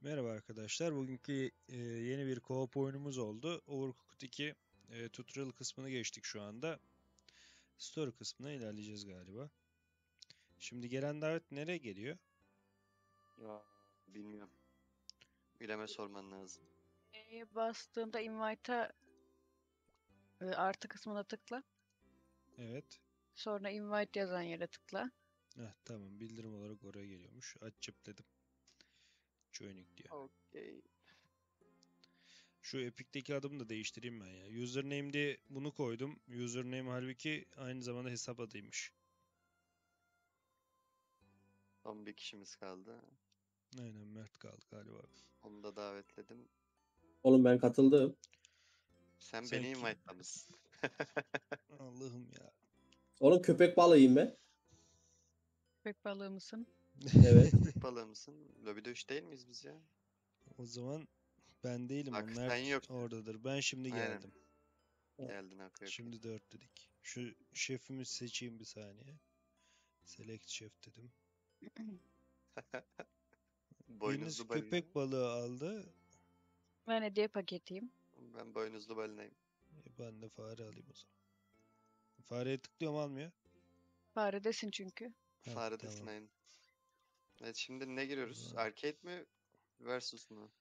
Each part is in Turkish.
Merhaba arkadaşlar. Bugünkü e, yeni bir co-op oyunumuz oldu. Overcooked 2 e, tutorial kısmını geçtik şu anda. Story kısmına ilerleyeceğiz galiba. Şimdi gelen davet nereye geliyor? Ya bilmiyorum. Bileme sorman lazım. E'ye bastığında invite'a e, artı kısmına tıkla. Evet. Sonra invite yazan yere tıkla. Heh, tamam. Bildirim olarak oraya geliyormuş. Açıp dedim. Joining diyor. Okey. Şu Epic'teki adımı da değiştireyim ben ya. Username diye bunu koydum. Username halbuki aynı zamanda hesap adıymış. Son bir kişimiz kaldı. Aynen Mert kaldı galiba. Onu da davetledim. Oğlum ben katıldım. Sen, Sen beni kim? invite'lamışsın. Allah'ım ya. Oğlum köpek balığıyım ben. Köpek balığı mısın? Evet. Balığı mısın? Lobide 3 değil miyiz biz ya? O zaman ben değilim. Bak, o sen yoktun. oradadır. Ben şimdi Aynen. geldim. Geldin akıyor. Şimdi 4 dedik. Şu şefimi seçeyim bir saniye. Select şef dedim. Boynuzlu balina. köpek balığı aldı. Ben hediye paketiyim. Ben boynuzlu balinayım. E, ben de fare alayım o zaman. Fareye tıklıyorum almıyor. Faredesin çünkü. Ha, Faredesin tamam. aynı. Evet şimdi ne giriyoruz? Tamam. Arcade mi? Versus mu?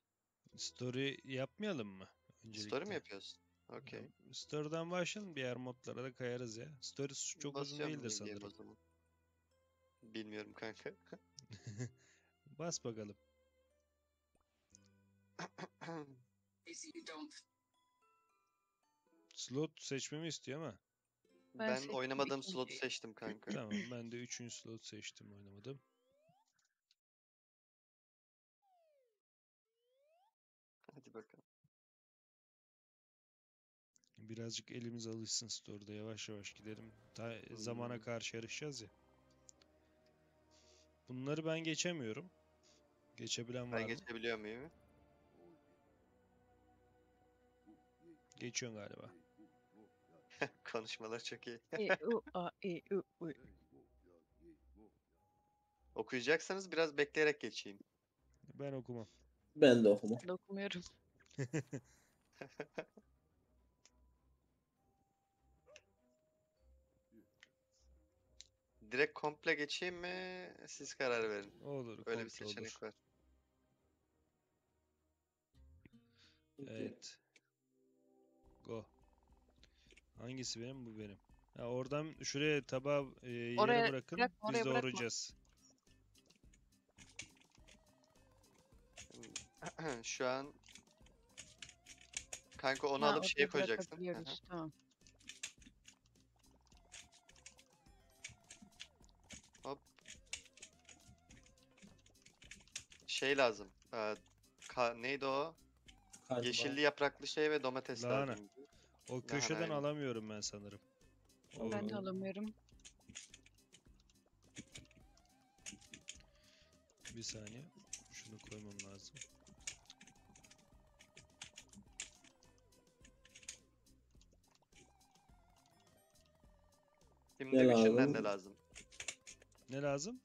Story yapmayalım mı? Story Öncelikle. mi yapıyorsun? Okey. Story'den başlayalım. Diğer modlara da kayarız ya. Story çok uzun Basıyorum değildir game o sanırım. zaman. Bilmiyorum kanka. Bas bakalım. Slot seçmemi istiyor ama. Ben ben oynamadığım slotu seçtim kanka. Tamam ben de 3. slot seçtim oynamadım. Bakalım. Birazcık elimiz alışsın store'da yavaş yavaş gidelim. Ta zamana Hmm. karşı yarışacağız ya. Bunları ben geçemiyorum. Geçebilen var Ben mı? geçebiliyor muyum? Geçiyorsun galiba. Konuşmalar çok iyi. E, u, a, e, u, u. Okuyacaksanız biraz bekleyerek geçeyim. Ben okumam. Ben de okumam. Ben okumuyorum. Direkt komple geçeyim mi? Siz karar verin. Olur. Öyle bir komple seçenek olur. var. Evet. Go. Hangisi benim? Bu benim. Ha, oradan şuraya tabağı e, yere Oraya bırakın. bırakma, Biz oraya bırakma. doğrayacağız. Şu an kanka onu Ha, alıp şeye koyacaksın. bırakabiliyoruz. Tamam. Hop. Şey lazım. Ee, ka- neydi o? Galiba. Yeşilli yapraklı şey ve domates Lahana. lazım. O köşeden aynen. alamıyorum ben sanırım. O- Ben de alamıyorum. Bir saniye. Şunu koymam lazım. Şimdi Ne üçünden de lazım? Ne lazım?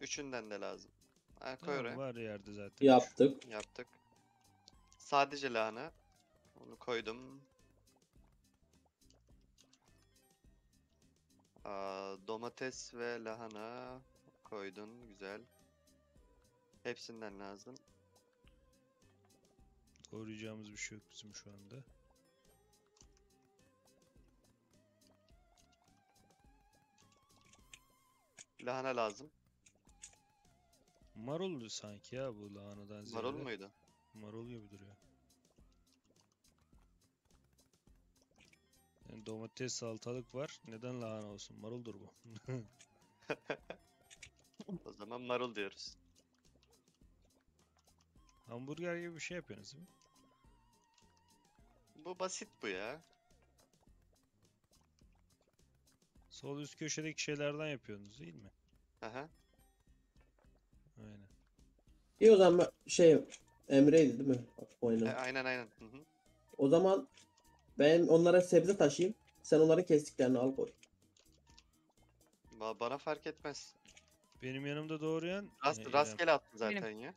Üçünden de lazım. Ha, koy Tamam, oraya. var yerde zaten. Yaptık. Yaptık. Sadece lahana. Onu koydum. Aa, domates ve lahana koydun. Güzel. Hepsinden lazım. Doğrayacağımız bir şey yok bizim şu anda. Lahana lazım. Marul sanki ya bu lahanadan ziyade. Marul muydu? Marul gibi duruyor. Yani domates, salatalık var. Neden lahana olsun? Maruldur bu. O zaman marul diyoruz. Hamburger gibi bir şey yapıyorsunuz değil mi? Bu basit bu ya. Sol üst köşedeki şeylerden yapıyorsunuz değil mi? Aha. Aynen. İyi o zaman ben- şey Emre'ydi değil mi? E, aynen aynen. Hı hı. O zaman ben onlara sebze taşıyayım. Sen onların kestiklerini al koy. Ba- bana fark etmez. Benim yanımda doğrayan Rast, e, İrem. rastgele attın zaten ya.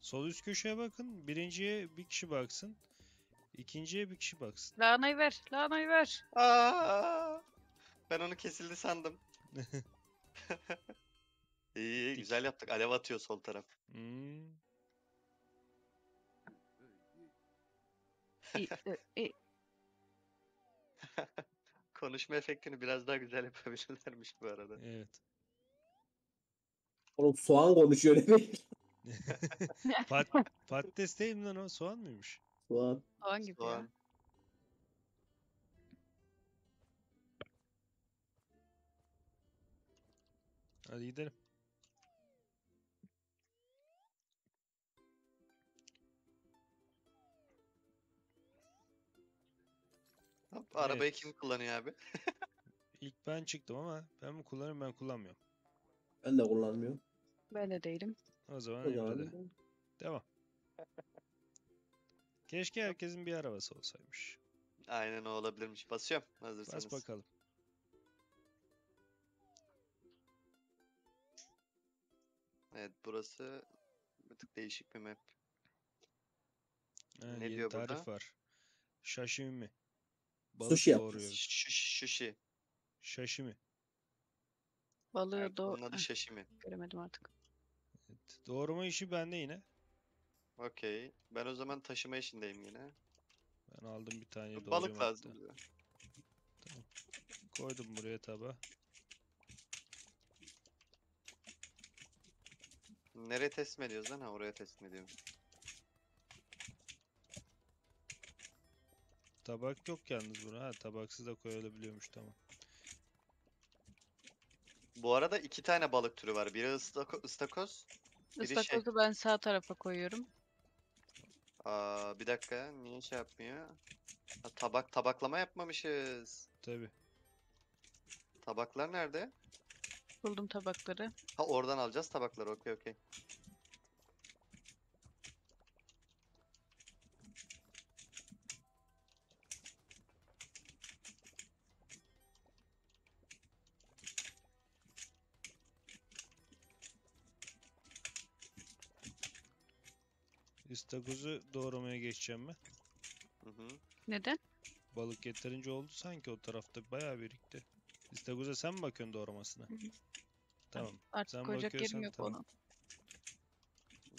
Sol üst köşeye bakın. Birinciye bir kişi baksın. İkinciye bir kişi baksın. Lahanayı ver. Lahanayı ver. Aa! Ben onu kesildi sandım. İyi, iyi, güzel yaptık. Alev atıyor sol taraf. Hmm. İ, ı, i. Konuşma efektini biraz daha güzel yapabilirlermiş bu arada. Evet. Oğlum soğan konuşuyor ne bileyim. Pat patates değil mi lan o? Soğan mıymış? Soğan. Soğan gibi ya. Soğan. Hadi gidelim. Hop, arabayı kim kullanıyor abi? İlk ben çıktım ama ben mi kullanıyorum ben kullanmıyorum. Ben de kullanmıyorum. Ben de değilim. O zaman O zaman Emre'de. Devam. Keşke herkesin bir arabası olsaymış. Aynen o olabilirmiş. Basıyorum hazırsanız. Bas bakalım. Evet burası bir tık değişik bir map. Ha, Ne diyor tarif burada? var. Sashimi. Balık Sushi doğruyoruz. Ş- ş- Sushi. Sashimi. Balığı Evet, da bunun adı Şaşimi. göremedim artık. Evet. Doğrama işi bende yine. Okey. Ben o zaman taşıma işindeyim yine. Ben aldım bir tane Balık hatta. lazım bize. Koydum buraya tabağa. Nereye teslim ediyoruz lan? Ha oraya teslim ediyoruz. Tabak yok yalnız buna. Ha tabaksız da koyulabiliyormuş tamam. Bu arada iki tane balık türü var. Biri ıstako- ıstakoz. Biri şey. Istakozu ben sağ tarafa koyuyorum. Aa, bir dakika. Niye şey yapmıyor? Ha, tabak tabaklama yapmamışız. Tabi. Tabaklar nerede? Buldum tabakları. Ha oradan alacağız tabakları. Okey okey. İstakozu doğramaya geçeceğim ben. Hı hı. Neden? Balık yeterince oldu sanki o tarafta bayağı birikti. İstakoza sen mi bakıyorsun doğramasına? Hı hı. Tamam. Artık Sen koyacak yerim yok tamam. onun.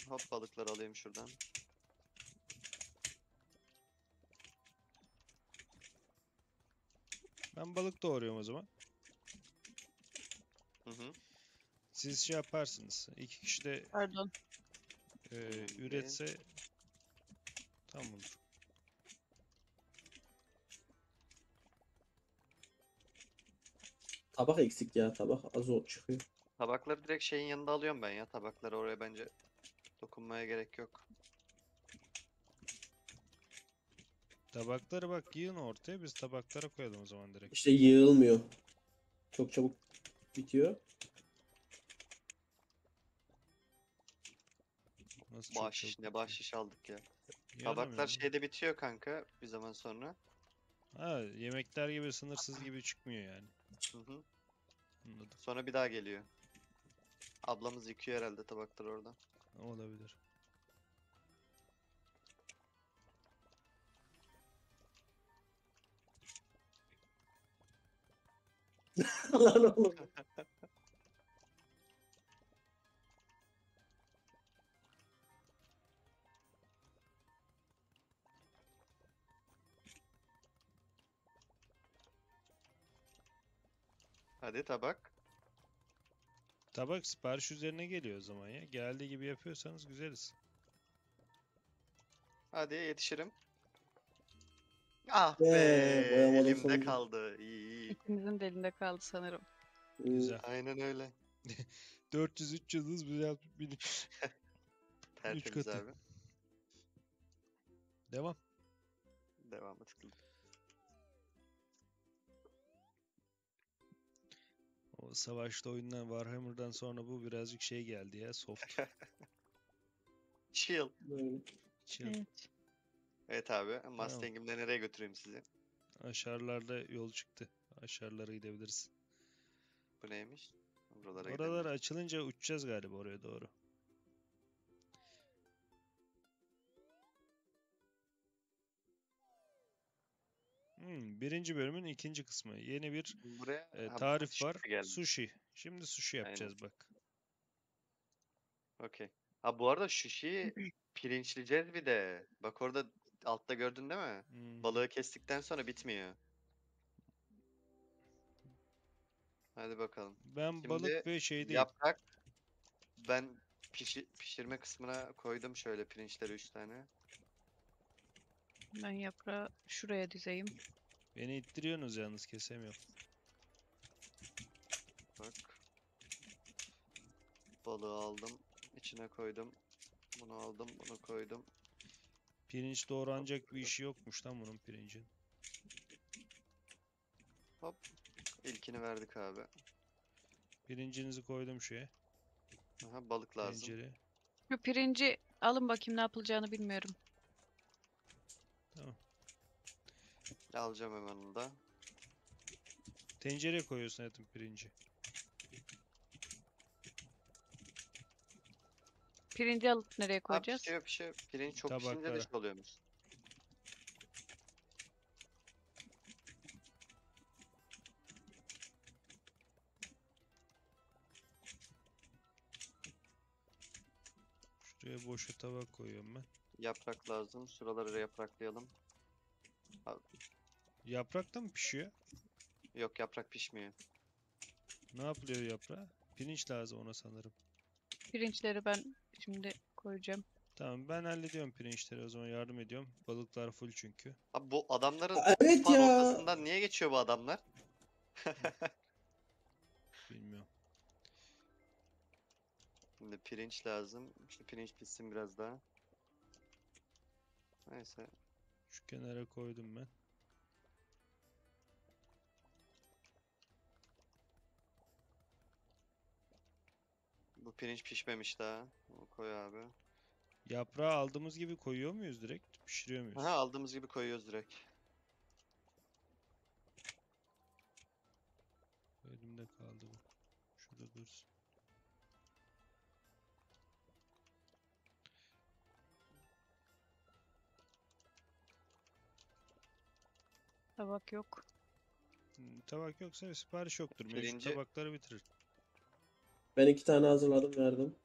Hop balıkları alayım şuradan. Ben balık doğruyorum o zaman. Hı hı. Siz şey yaparsınız. İki kişi de Pardon. e, üretse tam olur. Tabak eksik ya. Tabak az o çıkıyor. Tabakları direkt şeyin yanında alıyorum ben ya. Tabakları oraya bence dokunmaya gerek yok. Tabakları bak yığın ortaya biz tabaklara koyalım o zaman direkt. İşte yığılmıyor. Çok çabuk bitiyor. Nasıl çok Bahşiş çabuk ne bitiyor? bahşiş aldık ya. Tabaklar şeyde bitiyor kanka bir zaman sonra. Ha yemekler gibi sınırsız gibi çıkmıyor yani. Hı hı. Anladım. Sonra bir daha geliyor. Ablamız yıkıyor herhalde tabakları orada. Olabilir. Lan oğlum. Hadi tabak. Tabak sipariş üzerine geliyor o zaman ya. Geldiği gibi yapıyorsanız güzeliz. Hadi yetişirim. Ah Ee, be, boyamadan elimde sonunda. kaldı. İyi iyi. İkimizin de elinde kaldı sanırım. Güzel. Aynen öyle. 400 300 hız bir yaptık bir Tertemiz katı. abi. Devam. Devamı tıkladım. Savaşta oyundan Warhammer'dan sonra bu birazcık şey geldi ya soft. Chill. böyle. Chill. Evet. Evet abi. Mustang'imle nereye götüreyim sizi? Aşağılarda yol çıktı. Aşağılara gidebiliriz. Bu neymiş? Buralara Oralar gidelim. açılınca uçacağız galiba oraya doğru. Hmm, birinci bölümün ikinci kısmı. Yeni bir Buraya e, tarif var. geldi. Sushi. Şimdi sushi Aynen. yapacağız bak. Okey. Ha bu arada şişiyi pirinçleyeceğiz bir de. Bak orada altta gördün değil mi? Hmm, Balığı kestikten sonra bitmiyor. Hadi bakalım. Ben Şimdi balık ve şey değil. Yaprak ben pişi- pişirme kısmına koydum şöyle pirinçleri 3 tane. Ben yaprağı şuraya dizeyim. Beni ittiriyorsunuz yalnız kesemiyorum. Bak. Balığı aldım. içine koydum. Bunu aldım, bunu koydum. Pirinç doğranacak bir işi yokmuş lan bunun pirincin. İlkini verdik abi. Pirincinizi koydum şeye. Aha, balık lazım. Tencereye. Şu pirinci alın bakayım ne yapılacağını bilmiyorum. Alacağım hemen onu da. Tencereye koyuyorsun hayatım pirinci. Pirinci alıp nereye Ha, koyacağız? pişiyor pişiyor. Pirinç çok pişince de Tabaklara. şey oluyormuş. Şuraya boşa tabak koyuyorum ben. Yaprak lazım. Şuraları yapraklayalım. Yaprak da mı pişiyor? Yok yaprak pişmiyor. Ne yapılıyor yaprağa? Pirinç lazım ona sanırım. Pirinçleri ben şimdi koyacağım. Tamam ben hallediyorum pirinçleri o zaman yardım ediyorum. Balıklar full çünkü. Abi bu adamların Aa, evet mutfağın ya. ortasından niye geçiyor bu adamlar? Bilmiyorum. Şimdi pirinç lazım. Şu pirinç pişsin biraz daha. Neyse. Şu kenara koydum ben. Bu pirinç pişmemiş daha. Bunu koy abi. Yaprağı aldığımız gibi koyuyor muyuz direkt? Pişiriyor muyuz? Aha aldığımız gibi koyuyoruz direkt. Elimde kaldı bu. Şurada dursun. Tabak yok. Hmm, Tabak yoksa sipariş yoktur. Mevcut Pirinci- tabakları bitirir. Ben iki tane hazırladım verdim.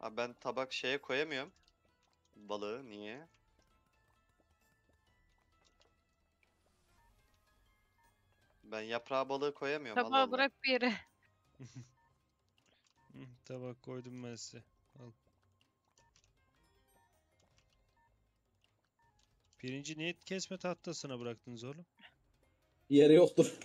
Abi ben tabak şeye koyamıyorum. Balığı niye? Ben yaprağa balığı koyamıyorum. Allah Tabağı Allah. bırak bir yere. Hı, tabak koydum ben size. Al. Pirinci niye kesme tahtasına bıraktınız oğlum? Yeri yoktur.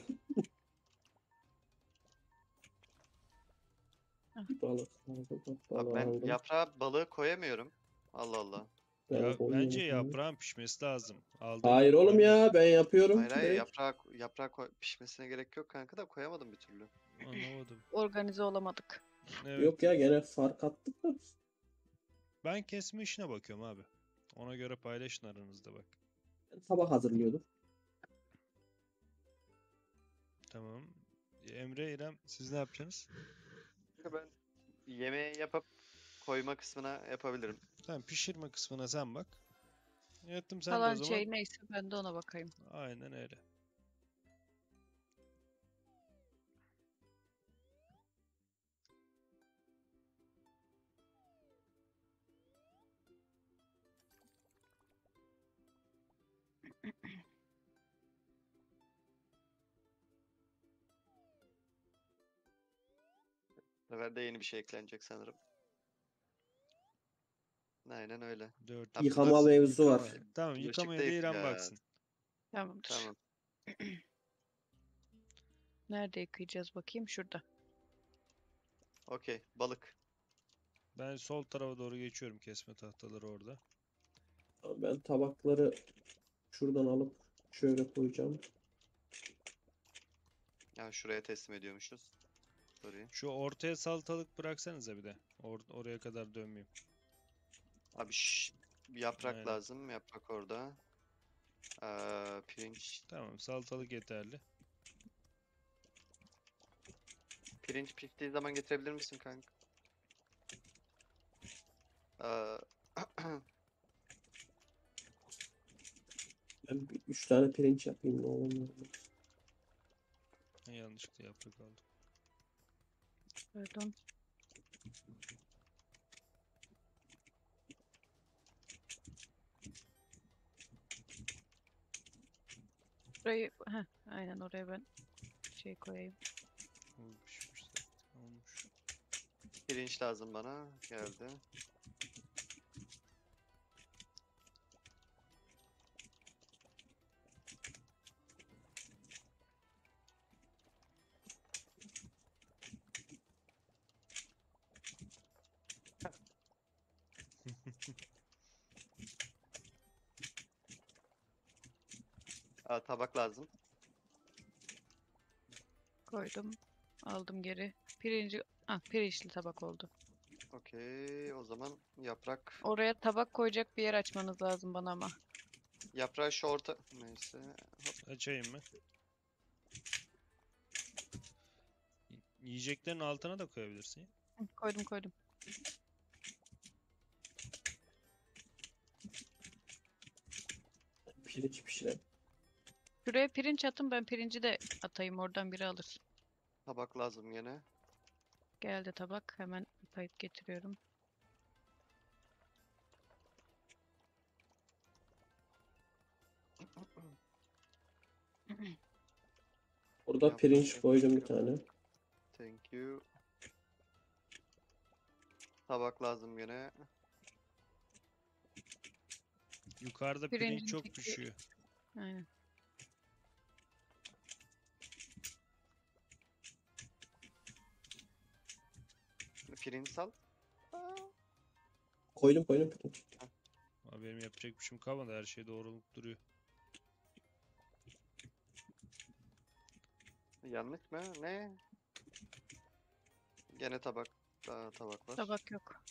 Ah. Balık aldım. Abi ben aldım. yaprağa balığı koyamıyorum. Allah Allah. Ya, bence yaprağın pişmesi lazım. Aldığın Hayır oğlum ya ben yapıyorum. Hayır hayır direkt. yaprağa, yaprağa koy- pişmesine gerek yok kanka da koyamadım bir türlü. Anlamadım. Organize olamadık. Evet. Yok ya gene fark attık da. Ben kesme işine bakıyorum abi. Ona göre paylaşın aranızda bak. Ben tabak hazırlıyordum. Tamam. Emre, İrem siz ne yapacaksınız? Ben yemeği yapıp koyma kısmına yapabilirim. Tamam pişirme kısmına sen bak. Yattım sen de o Kalan zaman. şey neyse ben de ona bakayım. Aynen öyle. Sefer de yeni bir şey eklenecek sanırım. Aynen öyle. 4. Abi Yıkama burası mevzu var. yıkama- Tamam yıkamaya da İrem ya. baksın. Tamamdır. Tamam. Nerede yıkayacağız bakayım? Şurada. Okey. Balık. Ben sol tarafa doğru geçiyorum kesme tahtaları orada. Ben tabakları şuradan alıp şöyle koyacağım. Ya şuraya teslim ediyormuşuz. Sorry. Şu ortaya salatalık bıraksanıza bir de. Or- oraya kadar dönmeyeyim. Abi şş, yaprak Aynen. lazım. Yaprak orada. Ee, pirinç. Tamam salatalık yeterli. Pirinç piştiği zaman getirebilir misin kanka? Ee, Ben bir, üç tane pirinç yapayım ne olur ne. Ha, yanlışlıkla yaprak aldım. Pardon. Burayı, heh, aynen oraya ben şey koyayım. O pişmiş zaten. Olmuş. Pirinç lazım bana. Geldi. Aa, tabak lazım. Koydum. Aldım geri. Pirinci, ah pirinçli tabak oldu. Okey, o zaman yaprak. Oraya tabak koyacak bir yer açmanız lazım bana ama. Yaprağı şu orta. Neyse. Hop. Açayım mı? Yiyeceklerin altına da koyabilirsin. Hı, Koydum koydum. Pirinç pişirelim. Şuraya pirinç atın ben pirinci de atayım oradan biri alır. Tabak lazım yine. Geldi tabak hemen kayıt getiriyorum. Burada Yaprak pirinç koydum bir tane. Thank you. Tabak lazım yine. Yukarıda Pirincin pirinç çok teki- düşüyor. Aynen. Pirinç sal. Koydum koydum pirinç. Ama benim yapacak bir şeyim kalmadı. Her şey doğruluk duruyor. Yanlış mı? Ne? Gene tabak. Daha tabak var. Tabak yok.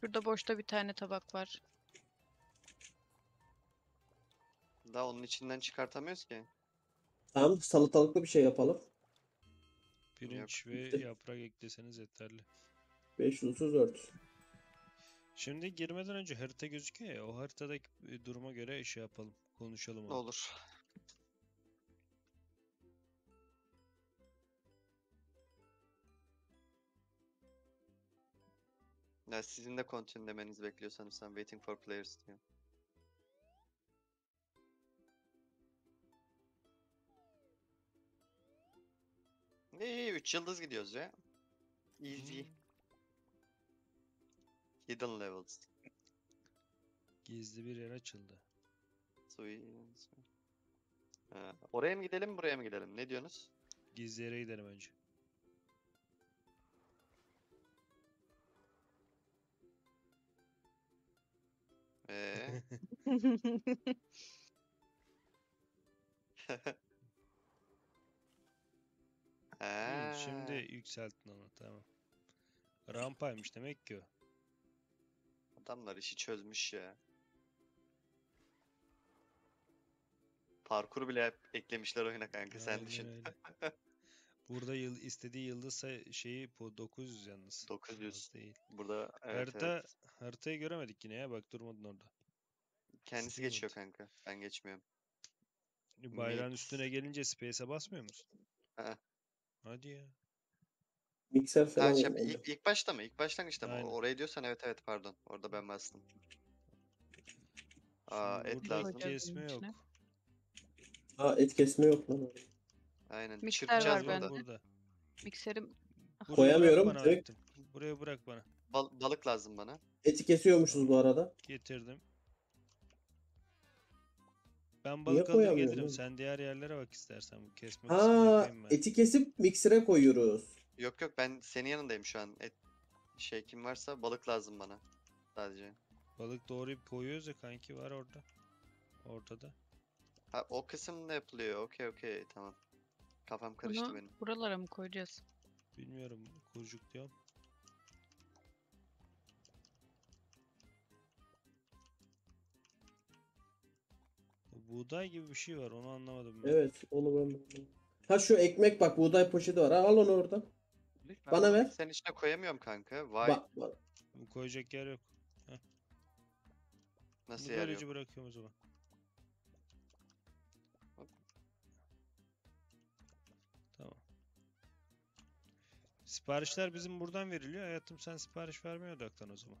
Şurada boşta bir tane tabak var. Daha onun içinden çıkartamıyoruz ki. Tamam salatalıklı bir şey yapalım. Pirinç ve yaprak ekleseniz yeterli. 534. Şimdi girmeden önce harita gözüküyor ya. O haritadaki e, duruma göre şey yapalım. Konuşalım onu. olur. Ya sizin de continue demenizi bekliyor sanırsam. Waiting for players diyor. İyi 3 yıldız gidiyoruz ya. Easy. Hidden levels. Gizli bir yer açıldı. Ha, oraya mı gidelim buraya mı gidelim? Ne diyorsunuz? Gizli yere gidelim önce. Ee, Ha, şimdi yükselttin onu tamam. Rampaymış demek ki o. adamlar işi çözmüş ya. Parkur bile hep eklemişler oyuna kanka sen Aynen düşün. öyle. Burada yıl istediği yıldız say- şeyi bu 900 yalnız. 900. Az değil. Burada evet, Harita evet. haritayı göremedik yine ya bak durmadın orada. Kendisi Steam geçiyor kanka. Ben geçmiyorum. Bayrağın üstüne gelince space'e basmıyor musun? Aa. Hadi ya. Mikser Ha, falan şey, olmalı. ilk, ilk başta mı? İlk başlangıçta mı? Aynen. Orayı diyorsan evet evet pardon. Orada ben bastım. Aa Şimdi et burada lazım. Kesme yok. içine. Aa et kesme yok lan. orada. Aynen. Mikser Çırpacağız var burada. bende. burada. Mikserim Buraya bırak Koyamıyorum, bana direkt- Alptin. Buraya bırak bana. Bal- balık lazım bana. Eti kesiyormuşuz bu arada. Getirdim. Ben balık alır koyamıyorum gelirim. Sen diğer yerlere bak istersen. Bu kesme eti kesip miksere koyuyoruz. Yok yok ben senin yanındayım şu an. Et şey kim varsa balık lazım bana. Sadece. Balık doğrayıp koyuyoruz ya kanki var orada. Ortada. Ha o kısım ne yapılıyor? Okey okey tamam. Kafam karıştı bunu benim. buralara mı koyacağız? Bilmiyorum. Kucuk diyorum. Buğday gibi bir şey var. Onu anlamadım ben. Evet onu ben Ha şu ekmek bak buğday poşeti var. Ha, al onu oradan. Ben Bana ver. Senin içine koyamıyorum kanka. Vay. Bak, bak. Bu koyacak yer yok. Nasıl Bunu yer yok? bırakıyorum o zaman. Hop. Tamam. Siparişler bizim buradan veriliyor. Hayatım sen sipariş vermeye odaklan o zaman.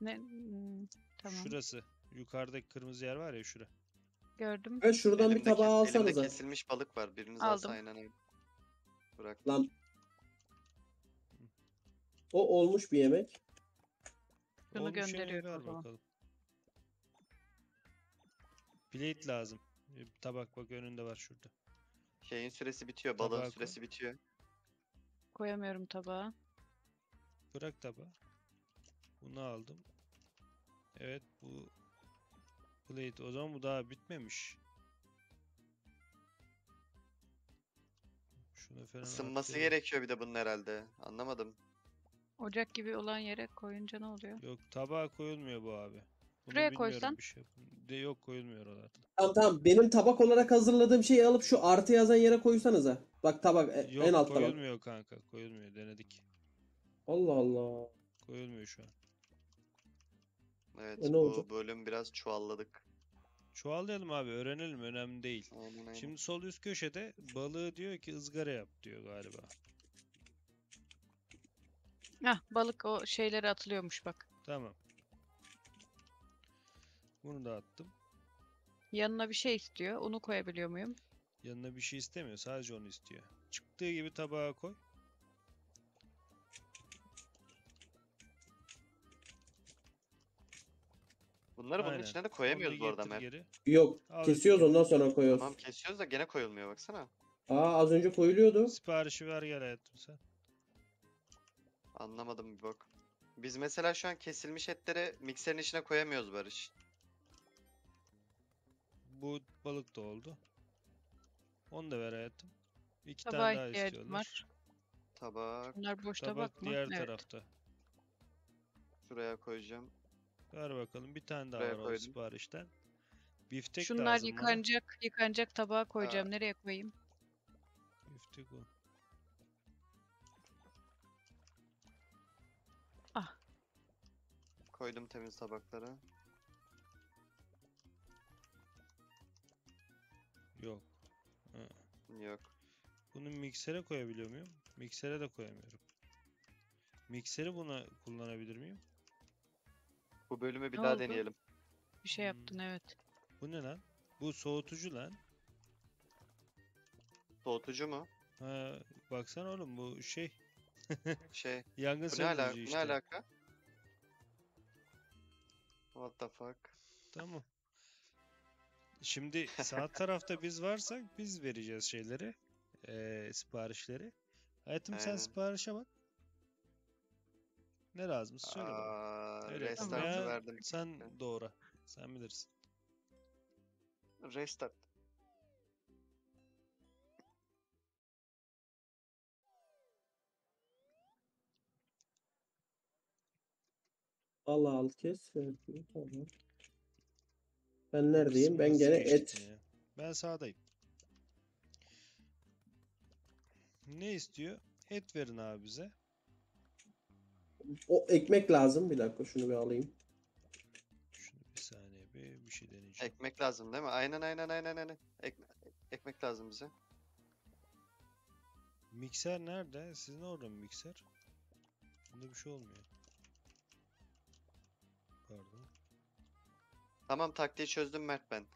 Ne? Hmm, tamam. Şurası. Yukarıdaki kırmızı yer var ya şura. Gördüm. Ha şuradan bir Elimde tabağı kes- elimde alsanıza. kesilmiş balık var. Biriniz Aldım. alsa aynen öyle. Bırak. Lan. O olmuş bir yemek. Şunu Olmuş yemeği gönderiyorum o ver zaman. bakalım. Plate lazım. Bir tabak bak önünde var şurada. Şeyin süresi bitiyor. Balığın koy. süresi bitiyor. Koyamıyorum tabağa. Bırak tabağı. Bunu aldım. Evet bu plate. O zaman bu daha bitmemiş. Şunu falan Isınması atlayalım. gerekiyor bir de bunun herhalde. Anlamadım. Ocak gibi olan yere koyunca ne oluyor? Yok tabağa koyulmuyor bu abi. Bunu bilmiyorum koysan? bir şey. De yok koyulmuyor oralarda. Tamam tamam. Benim tabak olarak hazırladığım şeyi alıp şu artı yazan yere koysanıza. Bak tabak e- Yok en altta bak. koyulmuyor kanka. Koyulmuyor denedik. Allah Allah. Koyulmuyor şu an. Evet E, ne bu olacak? bölüm biraz çuvalladık. Çoğallayalım abi öğrenelim önemli değil. Aynen aynen. Şimdi sol üst köşede balığı diyor ki ızgara yap diyor galiba. Hah balık o şeylere atılıyormuş bak. Tamam. Bunu da attım. Yanına bir şey istiyor. Onu koyabiliyor muyum? Yanına bir şey istemiyor. Sadece onu istiyor. Çıktığı gibi tabağa koy. Bunları bunun Aynen. içine de koyamıyoruz bu arada getir Mert. geri. Yok. Al Kesiyoruz ondan sonra koyuyoruz. Tamam kesiyoruz da gene koyulmuyor baksana. Aa az önce koyuluyordu. Siparişi ver gel hayatım sen. Anlamadım bir bak. Biz mesela şu an kesilmiş etleri mikserin içine koyamıyoruz Barış. Bu balık da oldu. Onu da ver hayatım. İki Tabağa tane daha ihtiyacım istiyorlar. var. Tabak Bunlar boş Tabak tabak mı? diğer Evet. tarafta. şuraya koyacağım. Ver bakalım. Bir tane daha Buraya var o koydum. siparişten. Biftek Şunlar lazım bana. yıkanacak, yıkanacak tabağa koyacağım. Nereye koyayım? Biftek o. Koydum temiz tabakları. Yok. Yok. Bunu miksere koyabiliyor muyum? Miksere de koyamıyorum. Mikseri buna kullanabilir miyim? Bu bölümü bir Ne daha oldu? deneyelim. Bir şey Hmm. yaptın evet. Bu ne lan? Bu soğutucu lan. Soğutucu mu? Ha, baksana oğlum bu şey Şey. yangın Bu ne, ala söndürücü ne işte. alaka? What the fuck? Tamam. Şimdi sağ tarafta biz varsak biz vereceğiz şeyleri. eee, siparişleri. Hayatım sen Aynen. siparişe bak. Ne lazım söyle bana. Aa, Öyle. restart'ı Veya verdim. Sen doğra. Sen bilirsin. Restart. Allah al kes. Tamam. Ben neredeyim? Ben gene et. ya? Ben sağdayım. Ne istiyor? Et verin abi bize. O ekmek lazım. Bir dakika şunu bir alayım. Şunu bir saniye bir, bir şey deneyeceğim. Ekmek lazım değil mi? Aynen aynen aynen aynen. Ekme ekmek lazım bize. Mikser nerede? Sizin orada mı mikser? Bunda bir şey olmuyor. Pardon. Tamam taktiği çözdüm Mert ben.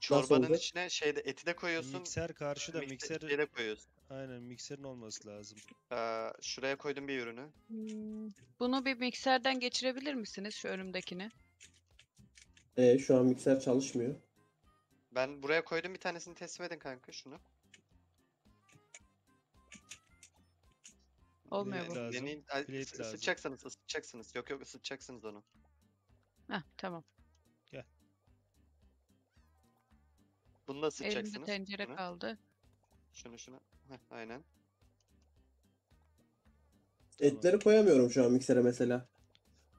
Çorbanın olacak? içine şeyde eti de koyuyorsun. Mikser karşıda. mikse- Mikser şeyi de koyuyorsun. Aynen mikserin olması lazım. Aa, şuraya koydum bir ürünü. Hmm, Bunu bir mikserden geçirebilir misiniz şu önümdekini? Ee, şu an mikser çalışmıyor. Ben buraya koydum bir tanesini teslim edin kanka şunu. Olmuyor Ne bu. lazım? Deneyin. Ay, Plate ısı- lazım. ısıtacaksınız ısıtacaksınız. Yok yok ısıtacaksınız onu. Hah tamam. Bunu da Elimde ısıtacaksınız. tencere şunu. kaldı. Şunu şunu. Heh, aynen. Etleri koyamıyorum şu an miksere mesela.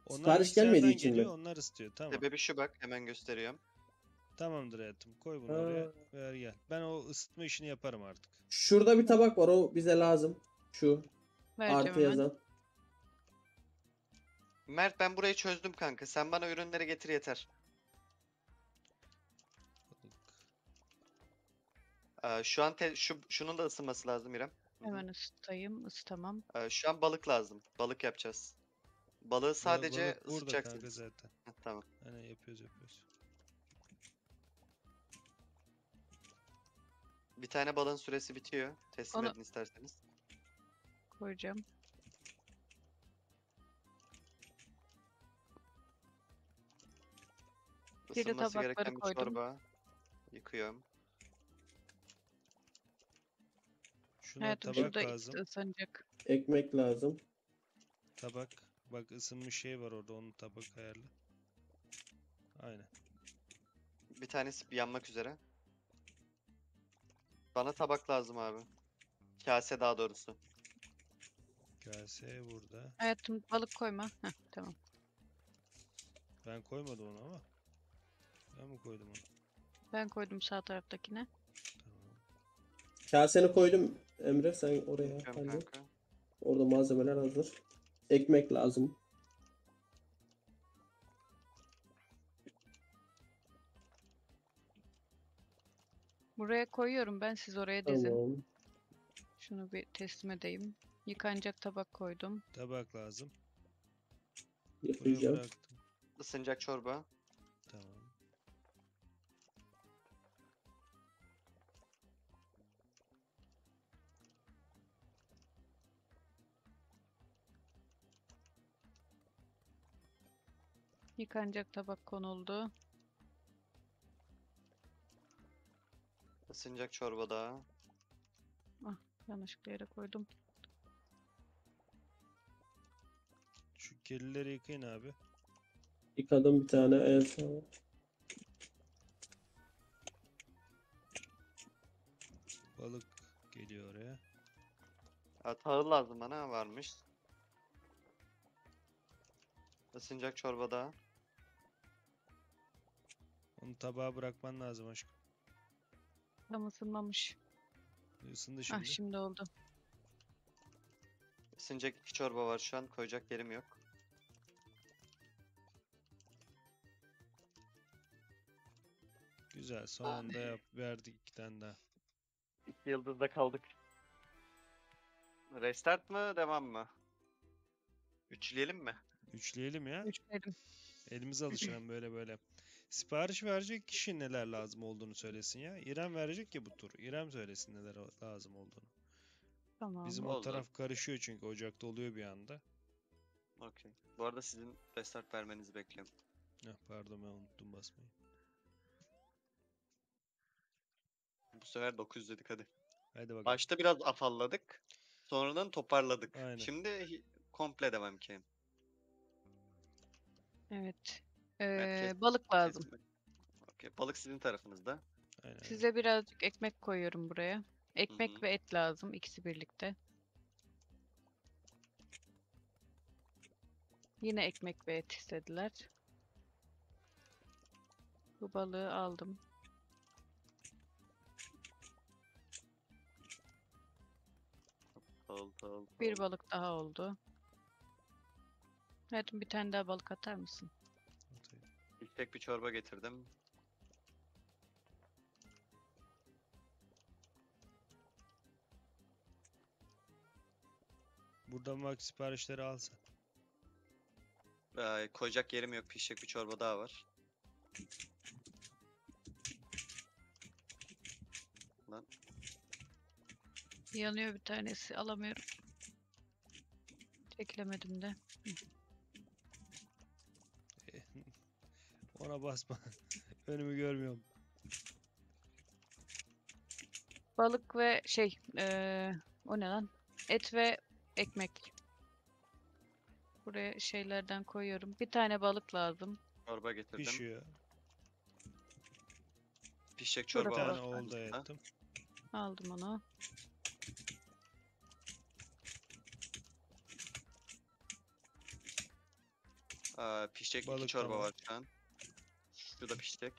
Onlar Sipariş gelmediği için mi? geliyor, Onlar istiyor. Tamam. Sebebi şu bak hemen gösteriyorum. Tamamdır hayatım. Koy bunu Ha. oraya. Ver gel. Ben o ısıtma işini yaparım artık. Şurada bir tabak var. O bize lazım. Şu Vereceğim artı hemen. yazan. Mert ben burayı çözdüm kanka. Sen bana ürünleri getir yeter. Ee, şu an te- şu şunun da ısınması lazım İrem. Hemen ısıtayım. Isıtamam. Ee, şu an balık lazım. Balık yapacağız. Balığı Ba- sadece balık burada kanka ısıtacaksınız. zaten. Heh, tamam. Aynen yapıyoruz yapıyoruz. Bir tane balığın süresi bitiyor. Teslim Onu- edin isterseniz. Koyacağım. Bir de Isınması tabakları gereken bir koydum. çorba. Yıkıyorum. Şuna Hayatım tabak şurada lazım. ısınacak. Ekmek lazım. Tabak. Bak ısınmış şey var orada onu tabak ayarla. Aynen. Bir tanesi yanmak üzere. Bana tabak lazım abi. Kase daha doğrusu. Kase burada. Hayatım balık koyma. Heh, tamam. Ben koymadım onu ama. Ben mi koydum onu? Ben koydum sağ taraftakine. Tamam. Kaseni koydum Emre sen oraya Bakıyorum hallet. kanka. Orada malzemeler hazır. Ekmek lazım. Buraya koyuyorum ben siz oraya dizin. Tamam. Şunu bir teslim edeyim. Yıkanacak tabak koydum. Tabak lazım. Buraya Yıkayacağım. bıraktım. Isınacak çorba. Yıkanacak tabak konuldu. Isınacak çorba daha. Yanlışlıkla yere koydum. Şu kirlileri yıkayın abi. Yıkadım bir tane en son. Balık geliyor oraya. Ha, tahıl lazım bana varmış. Isınacak çorba daha. Onu tabağa bırakman lazım aşkım. Tam ısınmamış. Isındı Ah şimdi. şimdi oldu. Isınacak iki çorba var şu an. Koyacak yerim yok. Güzel. Son anda yap, verdik iki tane daha. İki yıldızda kaldık. Restart mı devam mı? Üçleyelim mi? Üçleyelim ya. Üçledim. Elimiz alışan böyle böyle. Sipariş verecek kişi neler lazım olduğunu söylesin ya. İrem verecek ya bu tur. İrem söylesin neler o- lazım olduğunu. Tamam. Bizim o Oldu. taraf karışıyor çünkü ocakta oluyor bir anda. Okey. Bu arada sizin restart vermenizi bekliyorum. Heh, pardon ben unuttum basmayı. Bu sefer 900 dedik hadi. Hadi bakalım. Başta biraz afalladık. Sonradan toparladık. Aynen. Şimdi komple devam ki. Evet. Ee, balık lazım. Okey. Balık sizin tarafınızda. Aynen. Size birazcık ekmek koyuyorum buraya. Ekmek hı. ve et lazım ikisi birlikte. Yine ekmek ve et istediler. Bu balığı aldım. Tahıl tahıl Bir tahıl. balık daha oldu. Hayatım bir tane daha balık atar mısın? Tek bir çorba getirdim. Buradan bak siparişleri al sen. Ee, koyacak yerim yok. Pişecek bir çorba daha var. Lan Yanıyor bir tanesi alamıyorum. Çekilemedim de. Ona basma. Önümü görmüyorum. Balık ve şey eee, o ne lan? Et ve ekmek. Buraya şeylerden koyuyorum. Bir tane balık lazım. çorba getirdim. Pişiyor. Pişecek çorba Bir var. tane oldu aranızda. ettim. Aldım onu. Aa, pişecek iki Balık çorba tamam. var şu an. Şu da pişecek.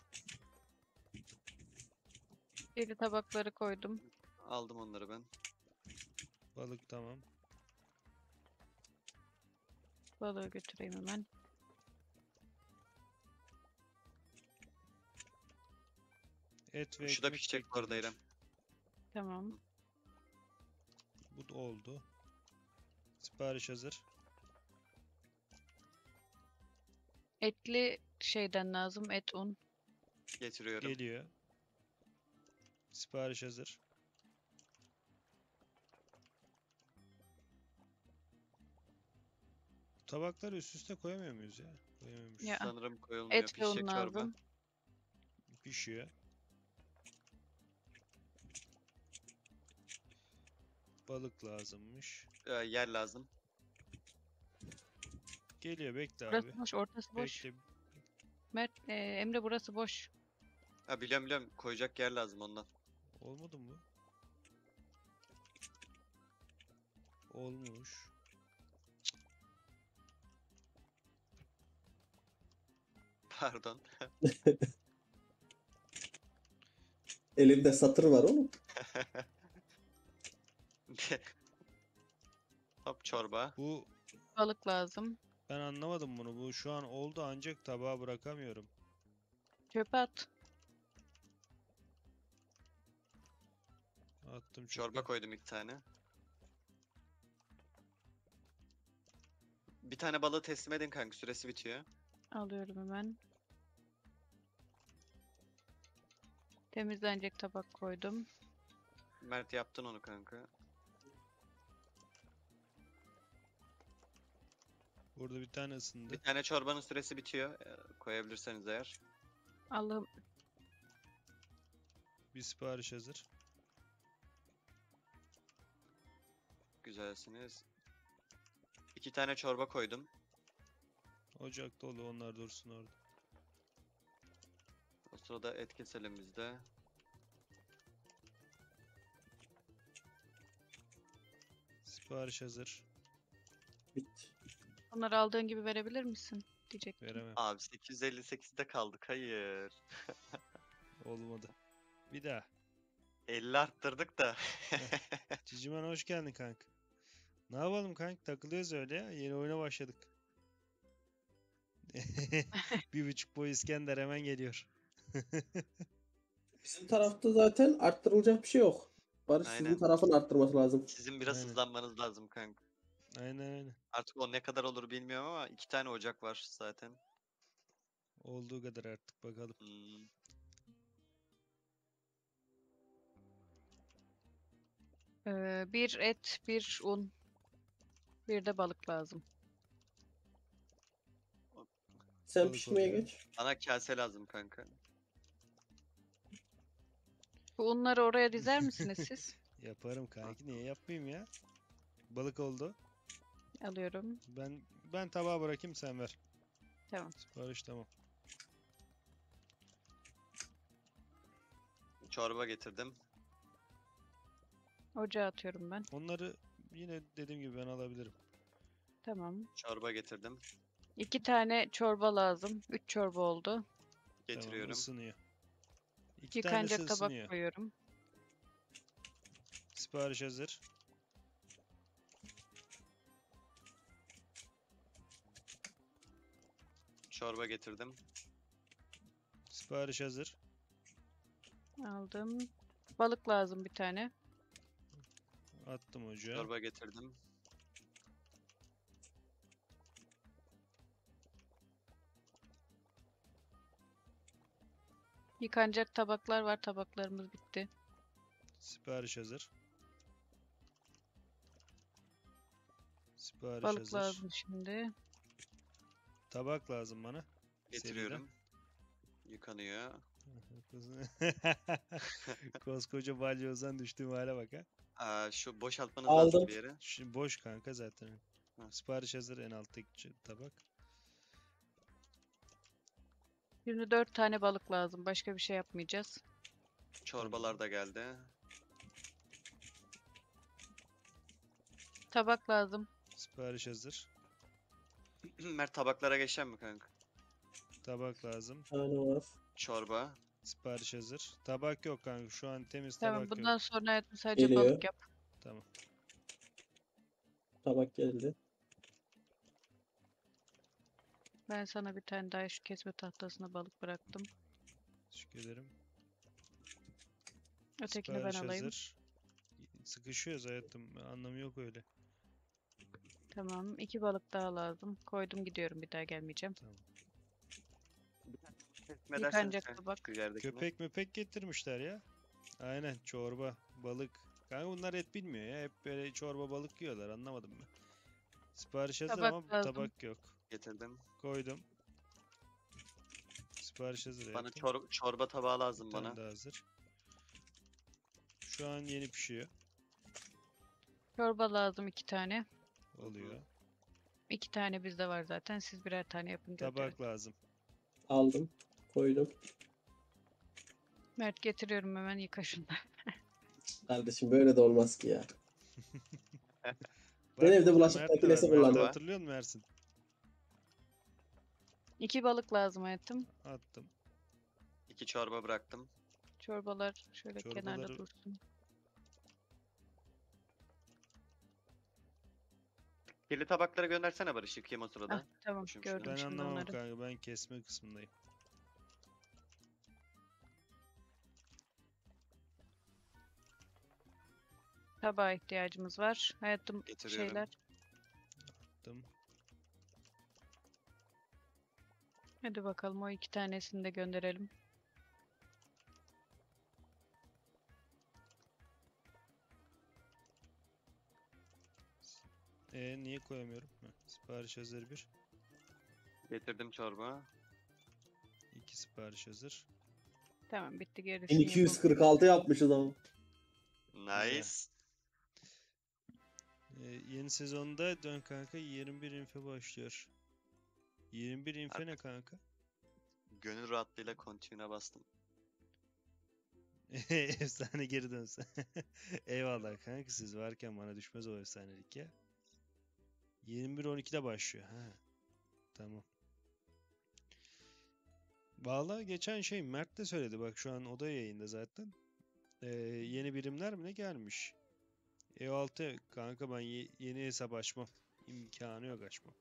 Deli tabakları koydum. Aldım onları ben. Balık tamam. Balığı götüreyim hemen. Et ve Şu da ekmek pişecek bu arada. İrem. Tamam. Bu da oldu. Sipariş hazır. Etli şeyden lazım. Et un. Getiriyorum. Geliyor. Sipariş hazır. Bu Tabakları üst üste koyamıyor muyuz ya? Koyamıyormuşuz. Ya. Sanırım koyulmuyor. Et ve un Pişecek çorba. lazım. Pişiyor. Balık lazımmış. Ee, yer lazım. Geliyor bekle abi. Burası boş. Ortası boş. Bekle. Mert, e, Emre burası boş. Ha biliyorum biliyorum. Koyacak yer lazım ondan. Olmadı mı? Olmuş. Pardon. Elimde satır var oğlum. Hop çorba. Bu Balık lazım. Ben anlamadım bunu. Bu şu an oldu ancak tabağa bırakamıyorum. Çöpe at. Attım Çorba çöpe. koydum iki tane. Bir tane balığı teslim edin kanka. Süresi bitiyor. Alıyorum hemen. Temizlenecek tabak koydum. Mert yaptın onu kanka. Burada bir tane ısındı. Bir tane çorbanın süresi bitiyor. Ee, koyabilirseniz eğer. Allah'ım Bir sipariş hazır. Güzelsiniz. İki tane çorba koydum. Ocak dolu onlar dursun orada. O sırada et keselim biz de. Sipariş hazır. Bitti. Onları aldığın gibi verebilir misin? Diyecektim. Veremem. Abi 858'de kaldık. Hayır. Olmadı. Bir daha. 50 arttırdık da. Cicimen hoş geldin kanka. Ne yapalım kanka? Takılıyoruz öyle ya. Yeni oyuna başladık. bir buçuk boy İskender hemen geliyor. Bizim tarafta zaten arttırılacak bir şey yok. Barış Aynen. sizin tarafın arttırması lazım. Sizin biraz Aynen. hızlanmanız lazım kanka. Aynen aynen. Artık o ne kadar olur bilmiyorum ama iki tane ocak var zaten. Olduğu kadar artık bakalım. Hmm. Ee, bir et, bir un. Bir de balık lazım. Sen Balık pişmeye geç. Bana kase lazım kanka. Bu unları oraya dizer misiniz siz? Yaparım kanki. Niye yapmayayım ya? Balık oldu. Alıyorum. Ben ben tabağa bırakayım sen ver. Tamam. Sipariş tamam. Çorba getirdim. Ocağa atıyorum ben. Onları yine dediğim gibi ben alabilirim. Tamam. Çorba getirdim. İki tane çorba lazım. Üç çorba oldu. Getiriyorum. Tamam ısınıyor. İki tanesi Yıkanacak tabak ısınıyor. koyuyorum. Sipariş hazır. Çorba getirdim. Sipariş hazır. Aldım. Balık lazım bir tane. Attım ocağa. Çorba getirdim. Yıkanacak tabaklar var. Tabaklarımız bitti. Sipariş hazır. Sipariş Balık hazır. lazım şimdi. Tabak lazım bana. Getiriyorum. Yıkanıyor. Koskoca balyozdan düştüğüm hale bak ha. Aa, şu boşaltmanız Aldım. lazım bir yere. Şimdi boş kanka zaten. Ha. Sipariş hazır en alttaki tabak. Şimdi dört tane balık lazım. Başka bir şey yapmayacağız. Çorbalar da geldi. Tabak lazım. Sipariş hazır. Mert tabaklara geçeceğim mi kanka? Tabak lazım. Tane var. Çorba. Sipariş hazır. Tabak yok kanka. Şu an temiz Tamam. tabak Bundan yok. sonra hayatım sadece Geliyor. balık yap. Tamam. Tabak geldi. Ben sana bir tane daha şu kesme tahtasına balık bıraktım. Teşekkür ederim. Ötekini ben Sipariş alayım. hazır. Sıkışıyoruz hayatım. Anlamı yok öyle. Tamam. iki balık daha lazım. Koydum gidiyorum bir daha gelmeyeceğim. Tamam. Derseniz Yıkanacak tabak. Köpek möpek getirmişler ya. Aynen çorba, balık. Kanka bunlar et bilmiyor ya. Hep böyle çorba balık yiyorlar. Anlamadım ben. Sipariş hazır Tabak ama lazım. tabak yok. Getirdim. Koydum. Sipariş hazır Bana hayatım. çor- çorba tabağı lazım Bir tane bana. daha hazır. Şu an yeni pişiyor. Çorba lazım iki tane. Oluyor. İki tane bizde var zaten. Siz birer tane yapın gönderin. Tabak lazım. Aldım. Koydum. Mert getiriyorum hemen yıka şunları. Kardeşim böyle de olmaz ki ya. Bak evde bulaşık Mert makinesi var. Mert kullanıyorum. Hatırlıyor musun Ersin? İki balık lazım hayatım. Attım. İki çorba bıraktım. Çorbalar şöyle kenarda Çorbaları- dursun. Kirli tabakları göndersene Barış yıkayayım o sırada. Ah, tamam Şunu şöyle. gördüm Ben şimdi anlamam onları. kanka. Ben kesme kısmındayım. Tabağa ihtiyacımız var. Hayatım Getiriyorum. şeyler. Attım. Hadi bakalım o iki tanesini de gönderelim. E niye koyamıyorum? Heh, sipariş hazır bir. Getirdim çorba. İki sipariş hazır. Tamam bitti yapalım. 1246 yapmışız ama. Nice. E, yeni sezonda dön kanka 21 infe başlıyor. 21 infe ne kanka? Gönül rahatlığıyla continue'a bastım. Efsane geri dönse. Eyvallah kanka siz varken bana düşmez o efsanelik ya. 21.12'de başlıyor. Ha. Tamam. Valla geçen şey Mert de söyledi bak şu an o da yayında zaten. Ee, yeni birimler mi ne gelmiş? E6 kanka ben ye- yeni hesap açmam. İmkanı yok açmam.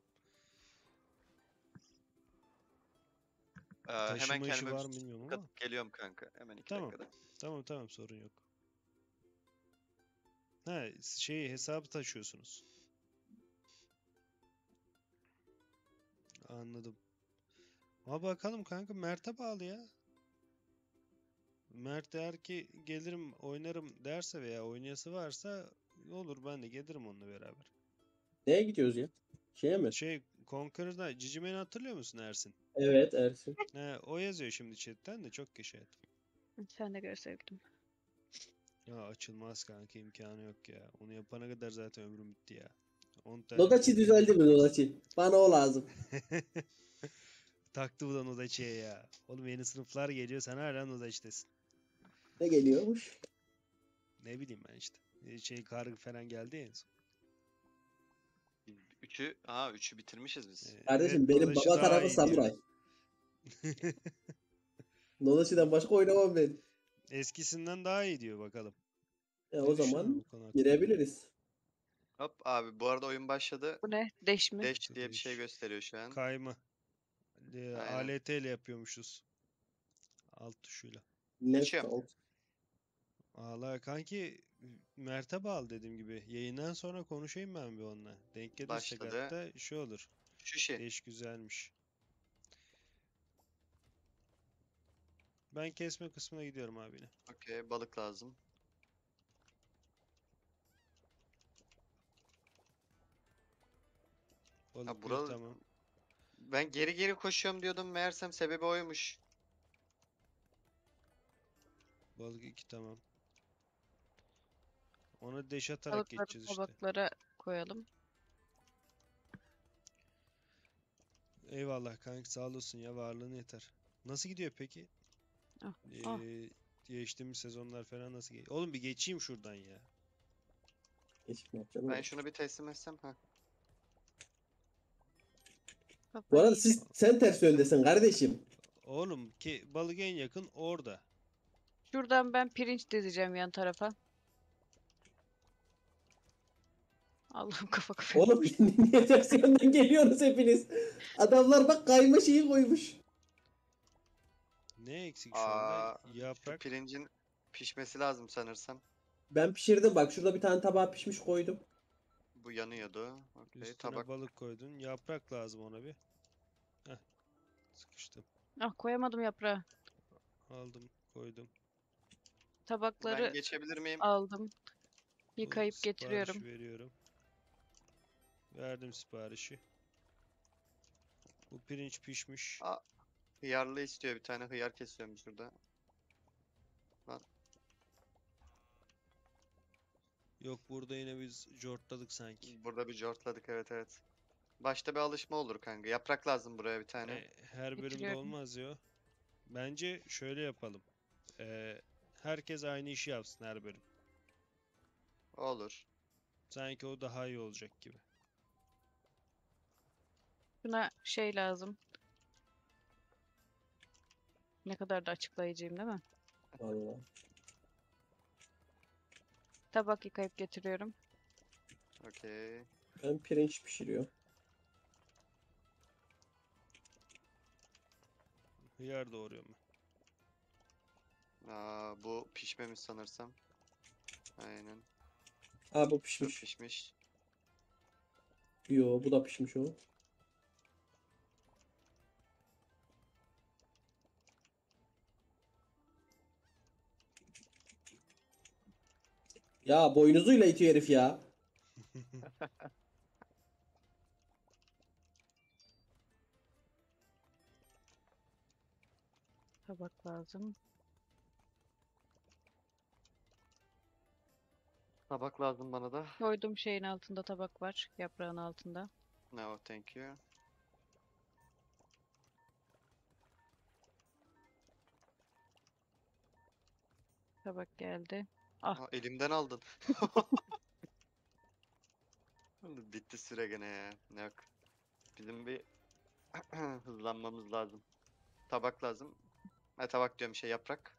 Ee, hemen Taşıma işi kendime var mı bilmiyorum ama. geliyorum kanka. Hemen iki Tamam. dakikada. Tamam tamam sorun yok. Ha şey hesabı taşıyorsunuz. Anladım. Ama bakalım kanka Mert'e bağlı ya. Mert eğer ki gelirim oynarım derse veya oynayası varsa olur ben de gelirim onunla beraber. Neye gidiyoruz ya? Şeye mi? Şey Conqueror'da Cicimen'i hatırlıyor musun Ersin? Evet Ersin. He, o yazıyor şimdi chatten de çok kişi. Sen de gör sevgilim. Ya açılmaz kanka imkanı yok ya. Onu yapana kadar zaten ömrüm bitti ya. 10 tane Nodachi düzeldi mi Nodachi? Bana o lazım. Taktı bu da Nodachi'ye ya. Oğlum yeni sınıflar geliyor sen hala Nodachi'desin. Ne geliyormuş? Ne bileyim ben işte. E, Şey kargı falan geldi ya en son. Üçü, aa üçü bitirmişiz biz. E, Kardeşim evet, benim baba tarafı samuray. Nodachi'den başka oynamam ben. Eskisinden daha iyi diyor bakalım. E, o zaman girebiliriz. Hop abi bu arada oyun başladı. Bu ne? Deş mi? Dash diye bir şey gösteriyor şu an. Kayma. E, Aynen. ALT ile yapıyormuşuz. Alt tuşuyla. Left Geçiyorum. alt. Valla kanki Mert'e bağlı dediğim gibi. Yayından sonra konuşayım ben bir onunla. Denk gelirsek Başladı. hatta şey olur. Şu şey. Değiş güzelmiş. Ben kesme kısmına gidiyorum abi yine. Okey balık lazım. Balık bir, buralı- tamam. Ben geri geri koşuyorum diyordum meğersem sebebi oymuş. Balık 2 tamam. Ona deş atarak Balıkları geçeceğiz işte. tabaklara koyalım. Eyvallah kanka sağ olasın ya varlığın yeter. Nasıl gidiyor peki? Ah, ah. Ee, geçtiğimiz sezonlar falan nasıl gidiyor? Oğlum bir geçeyim şuradan ya. Geçip? Ben şunu bir teslim etsem ha. Bu arada siz sen ters yöndesin kardeşim. Oğlum ki balık en yakın orada. Şuradan ben pirinç dizeceğim yan tarafa. Allah'ım kafa kafa. Oğlum niye ters yönden geliyorsunuz hepiniz? Adamlar bak kayma şeyi koymuş. Ne eksik şu Aa, anda? Şu Yaprak. pirincin pişmesi lazım sanırsam. Ben pişirdim bak şurada bir tane tabağa pişmiş koydum. Bu yanıyordu. Okey Üstüne tabak. balık koydun. Yaprak lazım ona bir. Sıkıştım. Ah koyamadım yaprağı. Aldım, koydum. Tabakları Ben geçebilir miyim? aldım. Yıkayıp siparişi getiriyorum. veriyorum. Verdim siparişi. Bu pirinç pişmiş. Aa. Hıyarlı istiyor bir tane hıyar kesiyorum şurada. Yok burada yine biz jortladık sanki. Burada bir jortladık evet evet. Başta bir alışma olur kanka. Yaprak lazım buraya bir tane. E, her bölümde olmaz ya. Bence şöyle yapalım. Ee, herkes aynı işi yapsın her bölüm. Olur. Sanki o daha iyi olacak gibi. Şuna şey lazım. Ne kadar da açıklayıcıyım değil mi? Vallahi. Tabak yıkayıp getiriyorum. Okey. Ben pirinç pişiriyorum. Hıyar doğruyorum ben. Aa, bu pişmemiş sanırsam. Aynen. Ha bu Çok pişmiş. pişmiş. Yo bu da pişmiş o. Ya boynuzuyla itiyor herif ya. Tabak lazım. Tabak lazım bana da. Koydum şeyin altında tabak var. Yaprağın altında. No, thank you. Tabak geldi. Ah. Aa, elimden aldın. Bitti süre gene ya. Ne yok. Bizim bir hızlanmamız lazım. Tabak lazım. Ha tabak diyorum şey yaprak.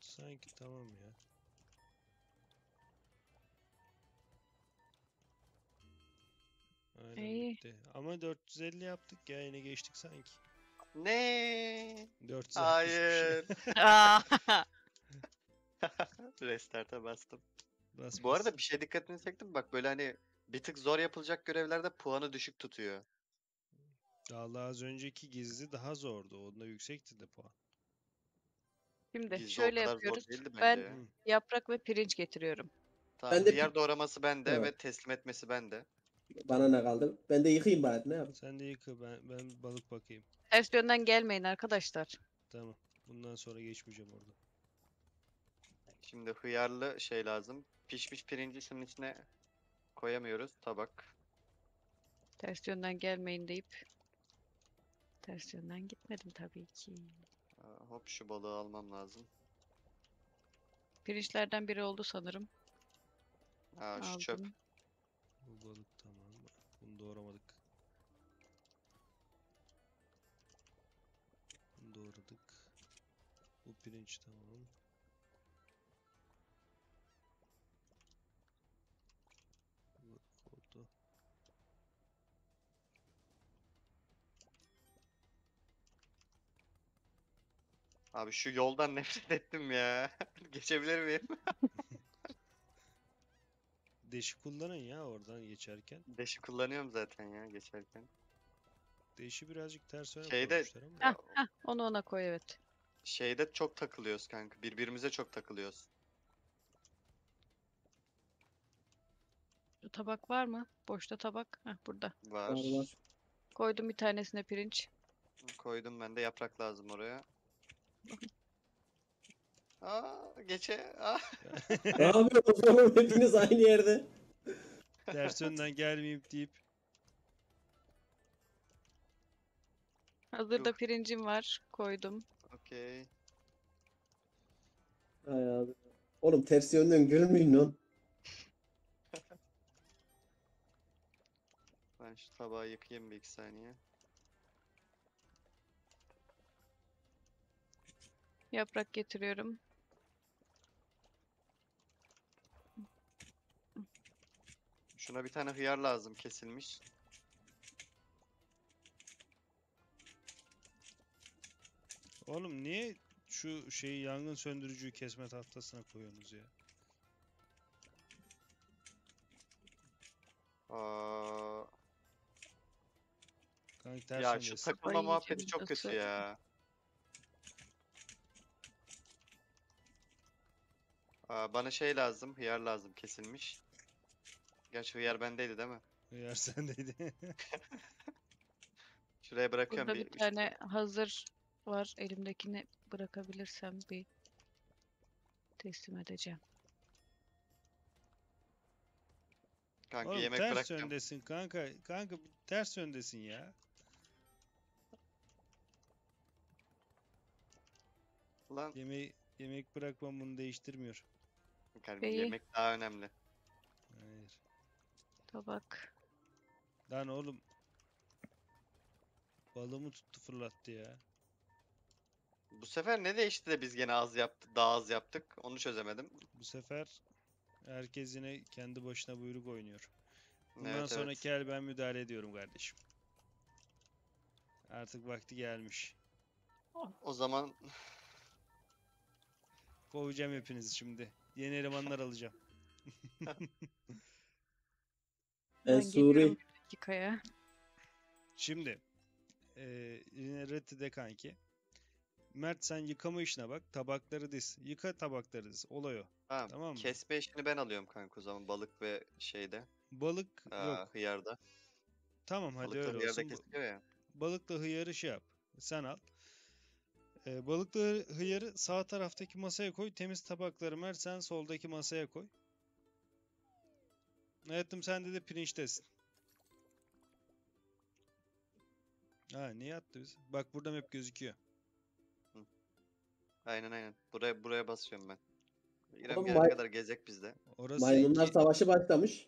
Sanki tamam ya. Aynen İyi. bitti. Ama 450 yaptık ya yine geçtik sanki. Ne? 460 Hayır. Restart'a bastım. Bas Bu bas. arada bir şey dikkatini çektim. Bak böyle hani bir tık zor yapılacak görevlerde puanı düşük tutuyor. Vallahi az önceki gizli daha zordu. Onda yüksekti de puan. Şimdi o şöyle kadar zor yapıyoruz. değildi Ben ya. Yaprak ve pirinç getiriyorum. Tamam, Ben de diğer doğraması bende Evet. ve teslim etmesi bende. Bana ne kaldı? Ben de yıkayayım bari ne yapayım? Sen de yıka ben ben balık bakayım. Ters yönden gelmeyin arkadaşlar. Tamam. Bundan sonra geçmeyeceğim orada. Şimdi hıyarlı şey lazım. Pişmiş pirinci şunun içine koyamıyoruz. Tabak. Ters yönden gelmeyin deyip ters yönden gitmedim tabii ki. Aa, hop şu balığı almam lazım. Pirinçlerden biri oldu sanırım. Aa şu çöp. Aldım. Bu balık tamam. Bunu doğramadık. Bunu doğradık. Bu pirinç tamam. Abi şu yoldan nefret ettim ya. Geçebilir miyim? Deşi kullanın ya oradan geçerken. Deşi kullanıyorum zaten ya geçerken. Deşi birazcık ters yöne Şeyde- koymuşlar ama. Hah onu ona koy evet. Şeyde çok takılıyoruz kanka. Birbirimize çok takılıyoruz. Şu tabak var mı? Boşta tabak. Hah burada. Var. Var var. Koydum bir tanesine pirinç. Koydum ben de yaprak lazım oraya. Aa geçe. Aa. ne yapıyorsunuz oğlum hepiniz aynı yerde? Ters yönden gelmeyeyim deyip Hazırda Yok. pirincim var. Koydum. Okey. Hay abi. Oğlum ters yönden gülmeyin lan. Ben şu tabağı yıkayayım bir iki saniye. Yaprak getiriyorum. Şuna bir tane hıyar lazım kesilmiş. Oğlum niye şu şeyi yangın söndürücüyü kesme tahtasına koyuyorsunuz ya. Aa, Kanka ters ya şu öndesin. takılma muhabbeti çok kötü ya. Aa, bana şey lazım, hıyar lazım kesilmiş. Gerçi hıyar bendeydi değil mi? Eğer sendeydi. Şuraya bırakıyorum Burada bir bir tane hazır var. Elimdekini bırakabilirsem bir teslim edeceğim. Kanka Oğlum yemek ters bırakacağım. öndesin kanka. Kanka ters öndesin ya. Lan Yemeği yemek bırakmam bunu değiştirmiyor. İyi. yemek daha önemli. Hayır. Tabak. Lan oğlum. Balımı tuttu fırlattı ya. Bu sefer ne değişti de biz gene az yaptık, daha az yaptık? Onu çözemedim. Bu sefer herkes yine kendi başına buyruk oynuyor. Bundan Evet, evet. sonraki el ben müdahale ediyorum kardeşim. Artık vakti gelmiş. O zaman Kovacağım hepinizi şimdi. Yeni elemanlar alacağım. E, Ben Suri. bir dakikaya. Şimdi eee yine Retti'de kanki. Mert sen yıkama işine bak. Tabakları diz. Yıka tabakları diz. Olay o. tamam, Tamam mı? kesme işini ben alıyorum kanka o zaman balık ve şeyde. Balık Aa, yok. hıyarda. Tamam hadi Balıkla öyle hıyarda olsun. Bu- kesiliyor ya. Balıkla hıyarı şey yap. Sen al. Ee, balıkla hı- hıyarı sağ taraftaki masaya koy. Temiz tabakları Mert sen soldaki masaya koy. Hayatım sen de de pirinçtesin. Ha niye attı biz? Bak burada hep gözüküyor. Aynen aynen. Buraya buraya basıyorum ben. İrem Oğlum gelene may- kadar gezecek bizde. Orası Maymunlar iki- savaşı başlamış.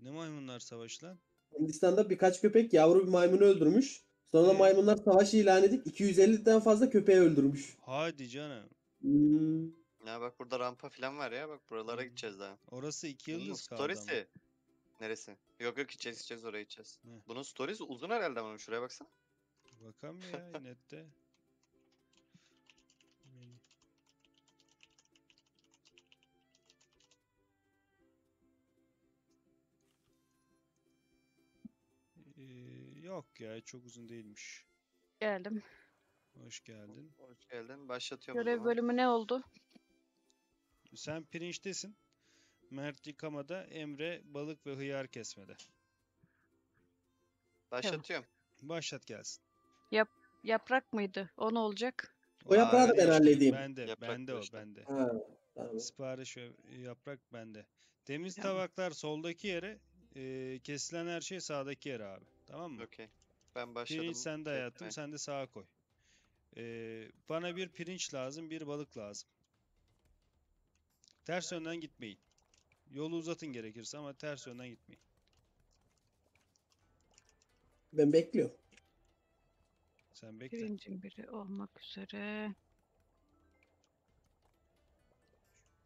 Ne maymunlar savaşı lan? Hindistan'da birkaç köpek yavru bir maymunu öldürmüş. Sonra Ee? maymunlar savaşı ilan edip 250'den fazla köpeği öldürmüş. Hadi canım. Hmm. Ya bak burada rampa falan var ya. Bak buralara Hmm. gideceğiz daha. Orası iki Bunun yıldız kaldı ama. storiesi. Neresi? Yok yok gideceğiz gideceğiz oraya gideceğiz. Bunun storiesi uzun herhalde ama şuraya baksana. Bakalım ya nette. Yok ya çok uzun değilmiş. Geldim. Hoş geldin. Hoş geldin. Başlatıyorum Görev bölümü ne oldu? Sen pirinçtesin. Mert yıkamada, Emre balık ve hıyar kesmede. Başlatıyorum. Başlat gelsin. Yaprak mıydı? O ne olacak? O yaprağı da ben halledeyim. Bende, Yaprak bende o, bende. Ha, tamam. Sipariş ve yaprak bende. Temiz Tamam. tabaklar soldaki yere, e, kesilen her şey sağdaki yere abi. Tamam mı? Okey. Ben başladım. Pirinç sende hayatım, kesmeye. sen de sağa koy. Ee, bana bir pirinç lazım, bir balık lazım. Ters yönden gitmeyin. Yolu uzatın gerekirse ama ters yönden gitmeyin. Ben bekliyorum. Sen bekle. Pirincin biri olmak üzere.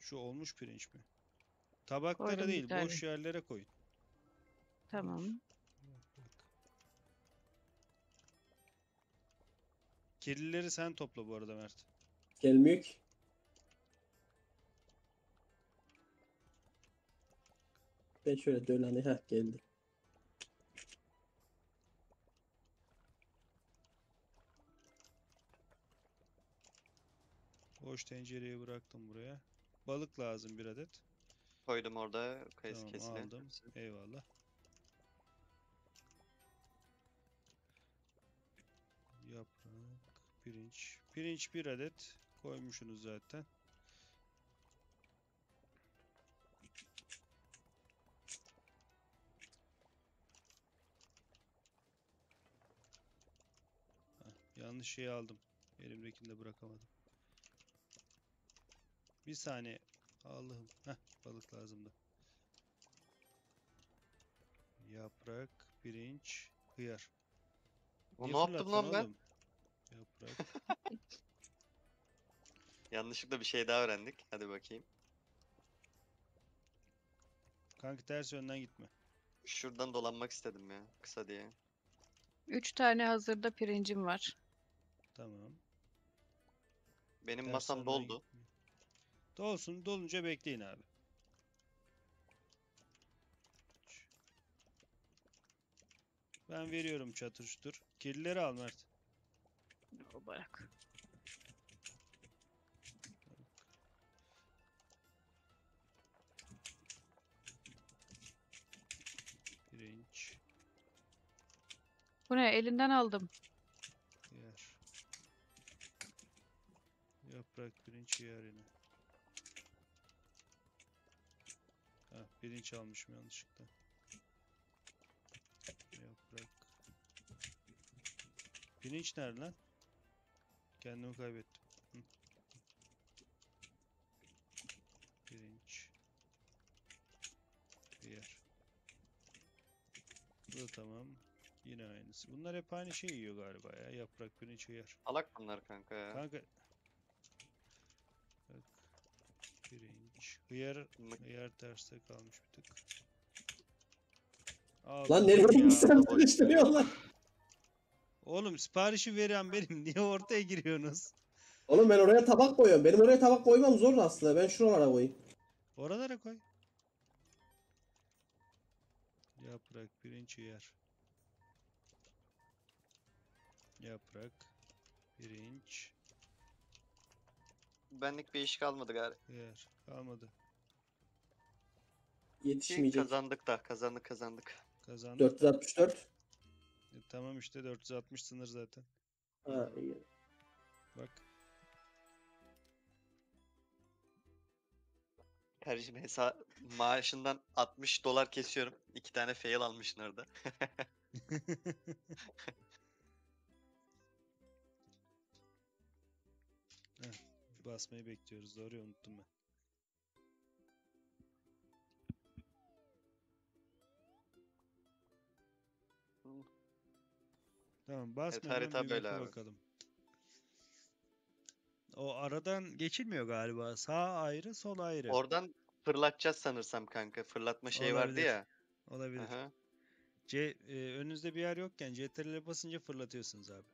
Şu olmuş pirinç mi? Tabaklara Koydum bir değil, tane. boş yerlere koyun. Tamam. Kirlileri sen topla bu arada Mert. Gelmiyor ki. Ben şöyle dön hani heh geldi. Boş tencereyi bıraktım buraya. Balık lazım bir adet. Koydum orada kayısı Tamam kesilen. aldım. Eyvallah. Pirinç. Pirinç bir adet koymuşsunuz zaten. Heh, yanlış şeyi aldım. Elimdekini de bırakamadım. Bir saniye. Allah'ım. Heh, balık lazımdı. Yaprak, pirinç, hıyar. O ne yaptım lan ben? oğlum? Yaprak. Yanlışlıkla bir şey daha öğrendik. Hadi bakayım. Kanka ters yönden gitme. Şuradan dolanmak istedim ya. Kısa diye. Üç tane hazırda pirincim var. Tamam. Benim masam Dershaneye doldu. gitmiyor. Dolsun. Dolunca bekleyin abi. Ben veriyorum çatır çutur. Kirlileri al Mert. O bırak. Pirinç. Bu ne? Elinden aldım. Yer. Yaprak pirinç yer yine. Ha, pirinç almışım yanlışlıkla. Yaprak. Pirinç nerede lan? Kendimi kaybettim. Hı. Pirinç. Yer. Bu da tamam. Yine aynısı. Bunlar hep aynı şeyi yiyor galiba ya. Yaprak, pirinç, hıyar. Alak bunlar kanka ya. Kanka. Bak. Pirinç. Hıyar, hıyar terste kalmış bir tık. Al. Lan nereye boş karıştırıyorlar. Oğlum siparişi veren benim. Niye ortaya giriyorsunuz? Oğlum ben oraya tabak koyuyorum. Benim oraya tabak koymam zor aslında. Ben şuralara koyayım. Oralara koy. Yaprak, pirinç, hıyar. Yaprak, pirinç, Benlik bir iş kalmadı gari. hıyar. Kalmadı. Ki Yetişmeyecek. kazandık da kazandık kazandık. Kazandık. 464. E, tamam işte 460 sınır zaten. Ha, iyi. Bak. Kardeşim hesa maaşından 60 dolar kesiyorum. İki tane fail almışsın orada. Heh, basmayı bekliyoruz. Doğru ya, unuttum ben. Tamam basmayalım harita bir böyle map'e abi. bakalım. O aradan geçilmiyor galiba. Sağ ayrı, sol ayrı. Oradan fırlatacağız sanırsam kanka. Fırlatma şeyi vardı ya. Olabilir. Aha. C, e, önünüzde bir yer yokken CTRL'e basınca fırlatıyorsunuz abi.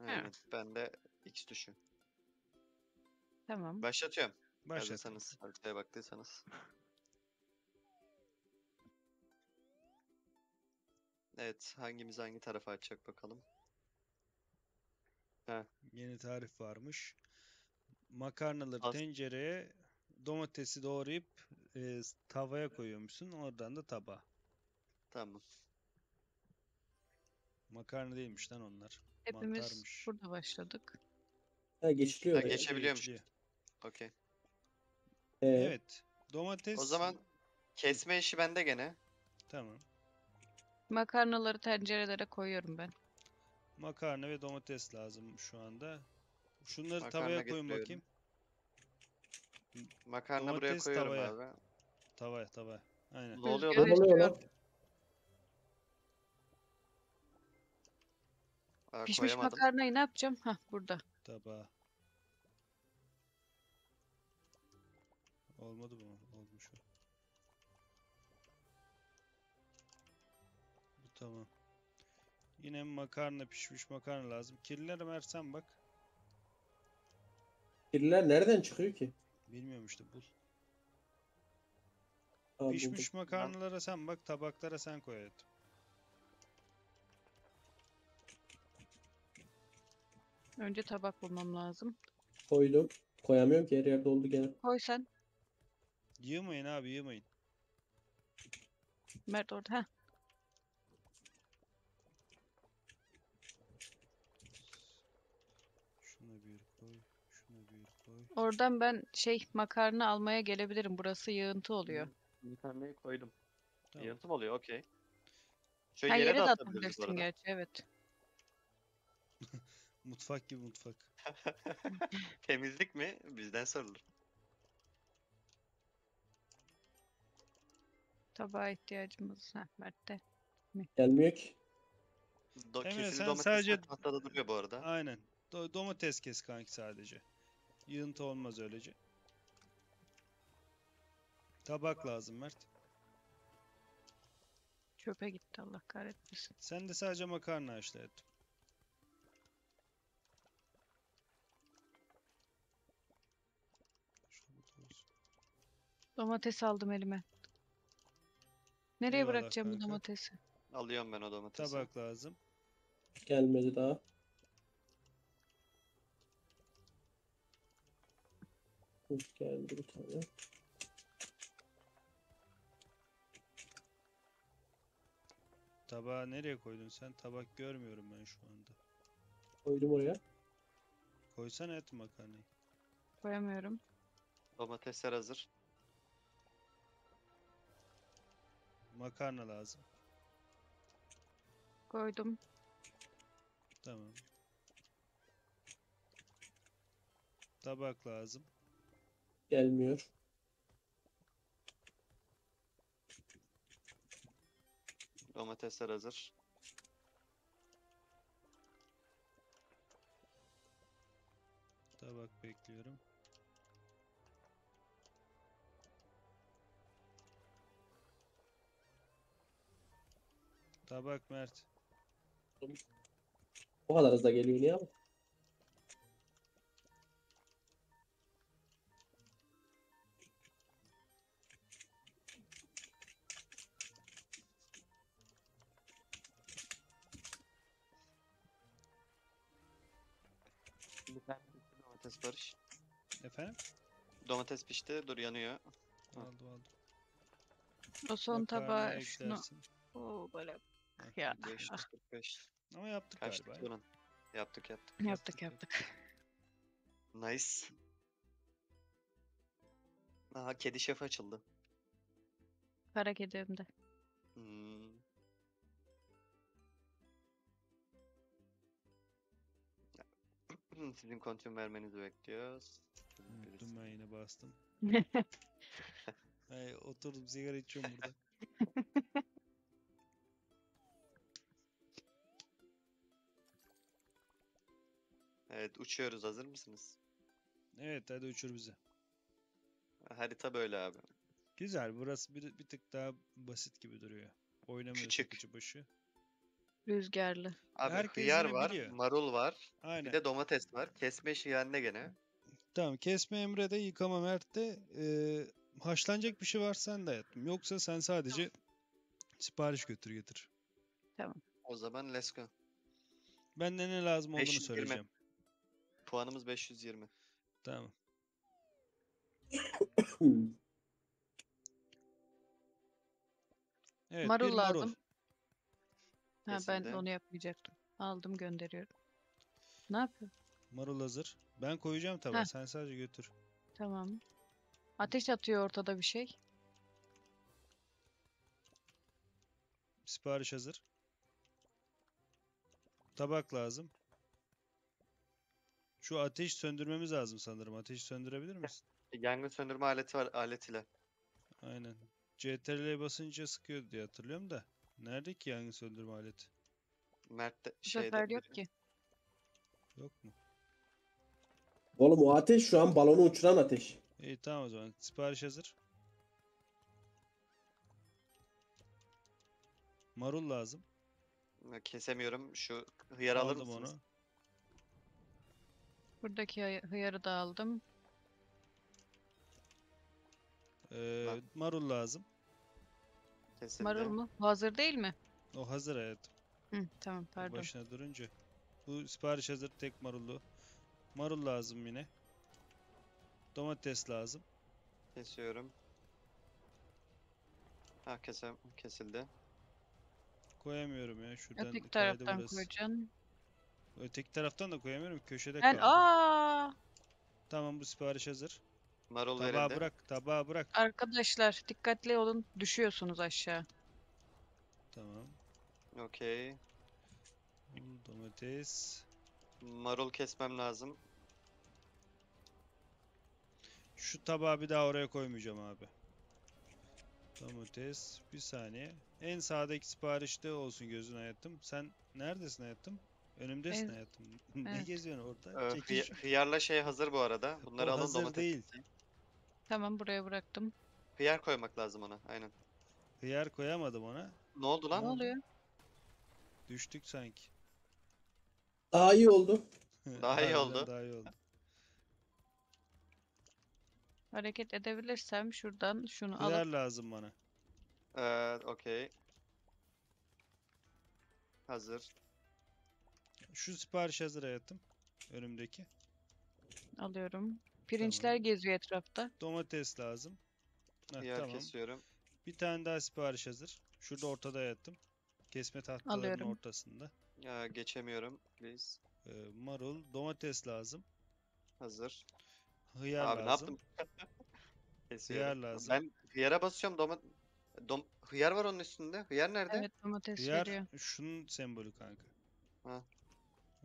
Aynen. Ben de X tuşu. Tamam. Başlatıyorum. Başlat. Haritaya baktıysanız. Evet, hangimiz hangi tarafa açacak bakalım. Yeni tarif varmış. Makarnaları As- tencereye, domatesi doğrayıp e, tavaya koyuyormuşsun. Oradan da tabağa. Tamam. Makarna değilmiş lan onlar. Hepimiz mantarmış. burada başladık. Ha geçiliyor. Ha, oraya. geç- Geçebiliyormuş. Okey. Ee, Evet. Domates. O zaman kesme işi bende gene. Tamam. Makarnaları tencerelere koyuyorum ben. Makarna ve domates lazım şu anda. Şunları Makarna tavaya koyun getiriyorum. bakayım. Makarna buraya Domates koyuyorum tavaya. abi. Tavaya tavaya. Aynen. Ne oluyor Rüzgar lan? oluyor. Aa, Pişmiş koyamadım. makarnayı ne yapacağım? Hah burada. Tabağa. Olmadı mı? Olmuş tamam. Yine makarna pişmiş makarna lazım. Kirlilere versen bak. Kirliler nereden çıkıyor ki? Bilmiyorum işte bul. Buldum. Pişmiş makarnalara sen bak, tabaklara sen koy hayatım. Önce tabak bulmam lazım. Koydum. Koyamıyorum ki her yerde oldu gene. Koy sen. Yığmayın abi yığmayın. Mert orada. Heh. Şuna bir koy, şuna bir koy. Oradan ben şey makarna almaya gelebilirim. Burası yığıntı oluyor. Makarnayı koydum. Tamam. Yırtım oluyor okey. Şöyle Her yere yere de atabilirsin arada. gerçi evet. Mutfak gibi mutfak. Temizlik mi? Bizden sorulur. Tabağa ihtiyacımız. Mert'te. Gelmiyor ki. Do Emre, kesili sen domates sadece- tahtada duruyor bu arada. Aynen. Do- domates kes kanki sadece. Yığıntı olmaz öylece. Tabak lazım Mert. Çöpe gitti Allah kahretmesin. Sen de sadece makarna haşla et. Domates aldım elime. Nereye Eyvallah bırakacağım bu domatesi? Alıyorum ben o domatesi. Tabak lazım. Gelmedi daha. Hoş geldi bir tane. Tabağı nereye koydun sen? Tabak görmüyorum ben şu anda. Koydum oraya. Koysana et makarnayı. Koyamıyorum. Domatesler hazır. Makarna lazım. Koydum. Tamam. Tabak lazım. Gelmiyor. Domatesler hazır. Tabak bekliyorum. Tabak Mert. O kadar hızlı geliyor niye ama? Domates barış. Efendim? Domates pişti. Dur yanıyor. Hı. Aldım aldım. O son Makarnayı tabağa şunu. eklersin. Oo böyle Heh, ya. 545. Ama yaptık Kaçtık galiba. ya. bunun? Yaptık yaptık. Yaptık yaptık. Nice. Aha kedi şef açıldı. Kara kedi hem de. Hmm. Sizin kontrol vermenizi bekliyoruz. Unuttum ben yine bastım. Ay, oturdum sigara içiyorum burada. Evet uçuyoruz hazır mısınız? Evet hadi uçur bize. Harita böyle abi. Güzel burası bir, bir tık daha basit gibi duruyor. Oynamıyor Küçük. sıkıcı başı. Rüzgarlı. Abi Herkes hıyar yine var, biliyor. marul var, Aynen. bir de domates var. Kesme işi bende gene. Tamam kesme Emre'de yıkama Mert'te eee haşlanacak bir şey var sen de hayatım. Yoksa sen sadece sipariş götür getir. O zaman let's go. Benden ne lazım olduğunu 520. söyleyeceğim. Puanımız 520. Tamam. Evet Marul bir marul. lazım. Ha ben onu yapmayacaktım. Aldım gönderiyorum. Ne yapıyor? Marul hazır. Ben koyacağım tabağa. Heh. Sen sadece götür. Tamam. Ateş atıyor ortada bir şey. Sipariş hazır. Tabak lazım. Şu ateş söndürmemiz lazım sanırım. Ateşi söndürebilir misin? Yangın söndürme aleti var aletiyle. Aynen. CTRL'ye basınca sıkıyor diye hatırlıyorum da. Nerede ki yangın söndürme aleti? Mert de Bu şeyde sefer yok ki. Yok mu? Oğlum o ateş şu an balonu uçuran ateş. İyi tamam o zaman. Sipariş hazır. Marul lazım. Kesemiyorum. Şu hıyar alır Aldım mısınız? onu. Buradaki hıy- hıyarı da aldım. Ee, Bak. marul lazım. Kesildi. Marul mu? Bu hazır değil mi? O hazır hayatım. Hı, tamam pardon. Başına durunca. Bu sipariş hazır tek marullu. Marul lazım yine. Domates lazım. Kesiyorum. Ha kesem kesildi. Koyamıyorum ya şuradan Öteki taraftan burası. koyacaksın. Öteki taraftan da koyamıyorum köşede Gel. kaldı. Aa! Tamam bu sipariş hazır. Marul Tabağı verildi. bırak, tabağı bırak. Arkadaşlar dikkatli olun. Düşüyorsunuz aşağı. Tamam. Okey. Bu Domates. Marul kesmem lazım. Şu tabağı bir daha oraya koymayacağım abi. Domates. Bir saniye. En sağdaki siparişte olsun gözün hayatım. Sen neredesin hayatım? Önümdesin En- hayatım. Ne Evet. geziyorsun orada? Ee, Çekil hıya- şu- hıyarla şey hazır bu arada. Bunları O alın hazır domates. değil. Tamam buraya bıraktım. Hıyar koymak lazım ona. Aynen. Hıyar koyamadım ona. Ne oldu lan? Ne oluyor? Düştük sanki. Daha iyi oldu. Daha iyi Harbiden oldu. Daha iyi oldu. hareket edebilirsem şuradan şunu Hıyar alıp lazım bana. Ee, okey. Hazır. Şu sipariş hazır hayatım. Önümdeki. alıyorum. Pirinçler Tamam. geziyor etrafta. Domates lazım. Heh, Yer tamam. kesiyorum. Bir tane daha sipariş hazır. Şurada ortada hayatım. Kesme tahtalarının Alıyorum. ortasında. Ya, geçemiyorum. Please. Ee, marul, domates lazım. Hazır. Hıyar Abi ne lazım. yaptım? Kesiyorum. lazım. Ben hıyara basıyorum. Doma... Dom... Hıyar var onun üstünde. Hıyar nerede? Evet domates Hıyar veriyor. şunun sembolü kanka. Ha.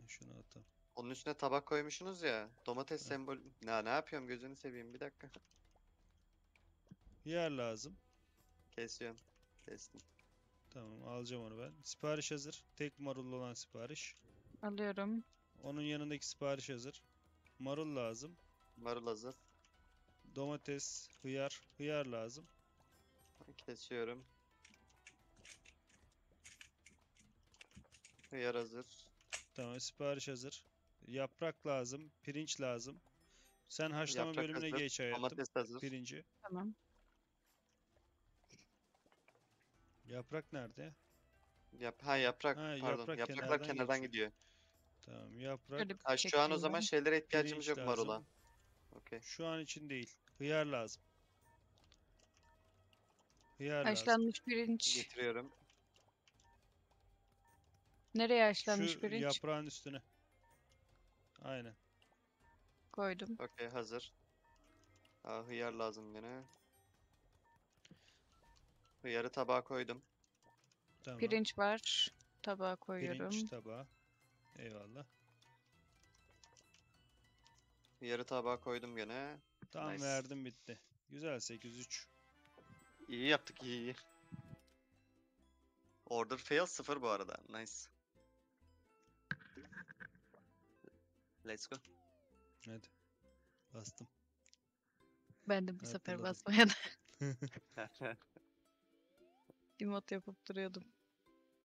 Şunu atalım. Onun üstüne tabak koymuşsunuz ya. Domates sembol. Ne ne yapıyorum gözünü seveyim bir dakika. Hıyar lazım. Kesiyorum. Kestim. Tamam alacağım onu ben. Sipariş hazır. Tek marullu olan sipariş. Alıyorum. Onun yanındaki sipariş hazır. Marul lazım. Marul hazır. Domates, hıyar. Hıyar lazım. Kesiyorum. Hıyar hazır. Tamam sipariş hazır. Yaprak lazım. Pirinç lazım. Sen haşlama Yaprak bölümüne hazır, geç hayatım. Domates hazır. Pirinci. Tamam. Yaprak nerede? Yap ha yaprak Ha, pardon. yaprak Yapraklar kenardan kenardan geçiyor. gidiyor. Tamam yaprak. Şöyle bir Ha şu an o çekeyim zaman ben. şeylere ihtiyacımız Pirinç yok marula. lazım. Okey. Şu an için değil. Hıyar lazım. Hıyar lazım. Haşlanmış pirinç. Getiriyorum. Nereye haşlanmış Şu pirinç? yaprağın üstüne. Aynen. Koydum. Okey hazır. Aa, hıyar lazım gene. Hıyarı tabağa koydum. Tamam. Pirinç var. Tabağa koyuyorum. Pirinç tabağı. Eyvallah. Hıyarı tabağa koydum gene. Tam Nice. verdim bitti. Güzel 8-3. İyi yaptık iyi iyi. Order fail 0 bu arada. Nice. Let's go. Hadi. Bastım. Ben de bu sefer Hatırladım. basmaya da emot yapıp duruyordum.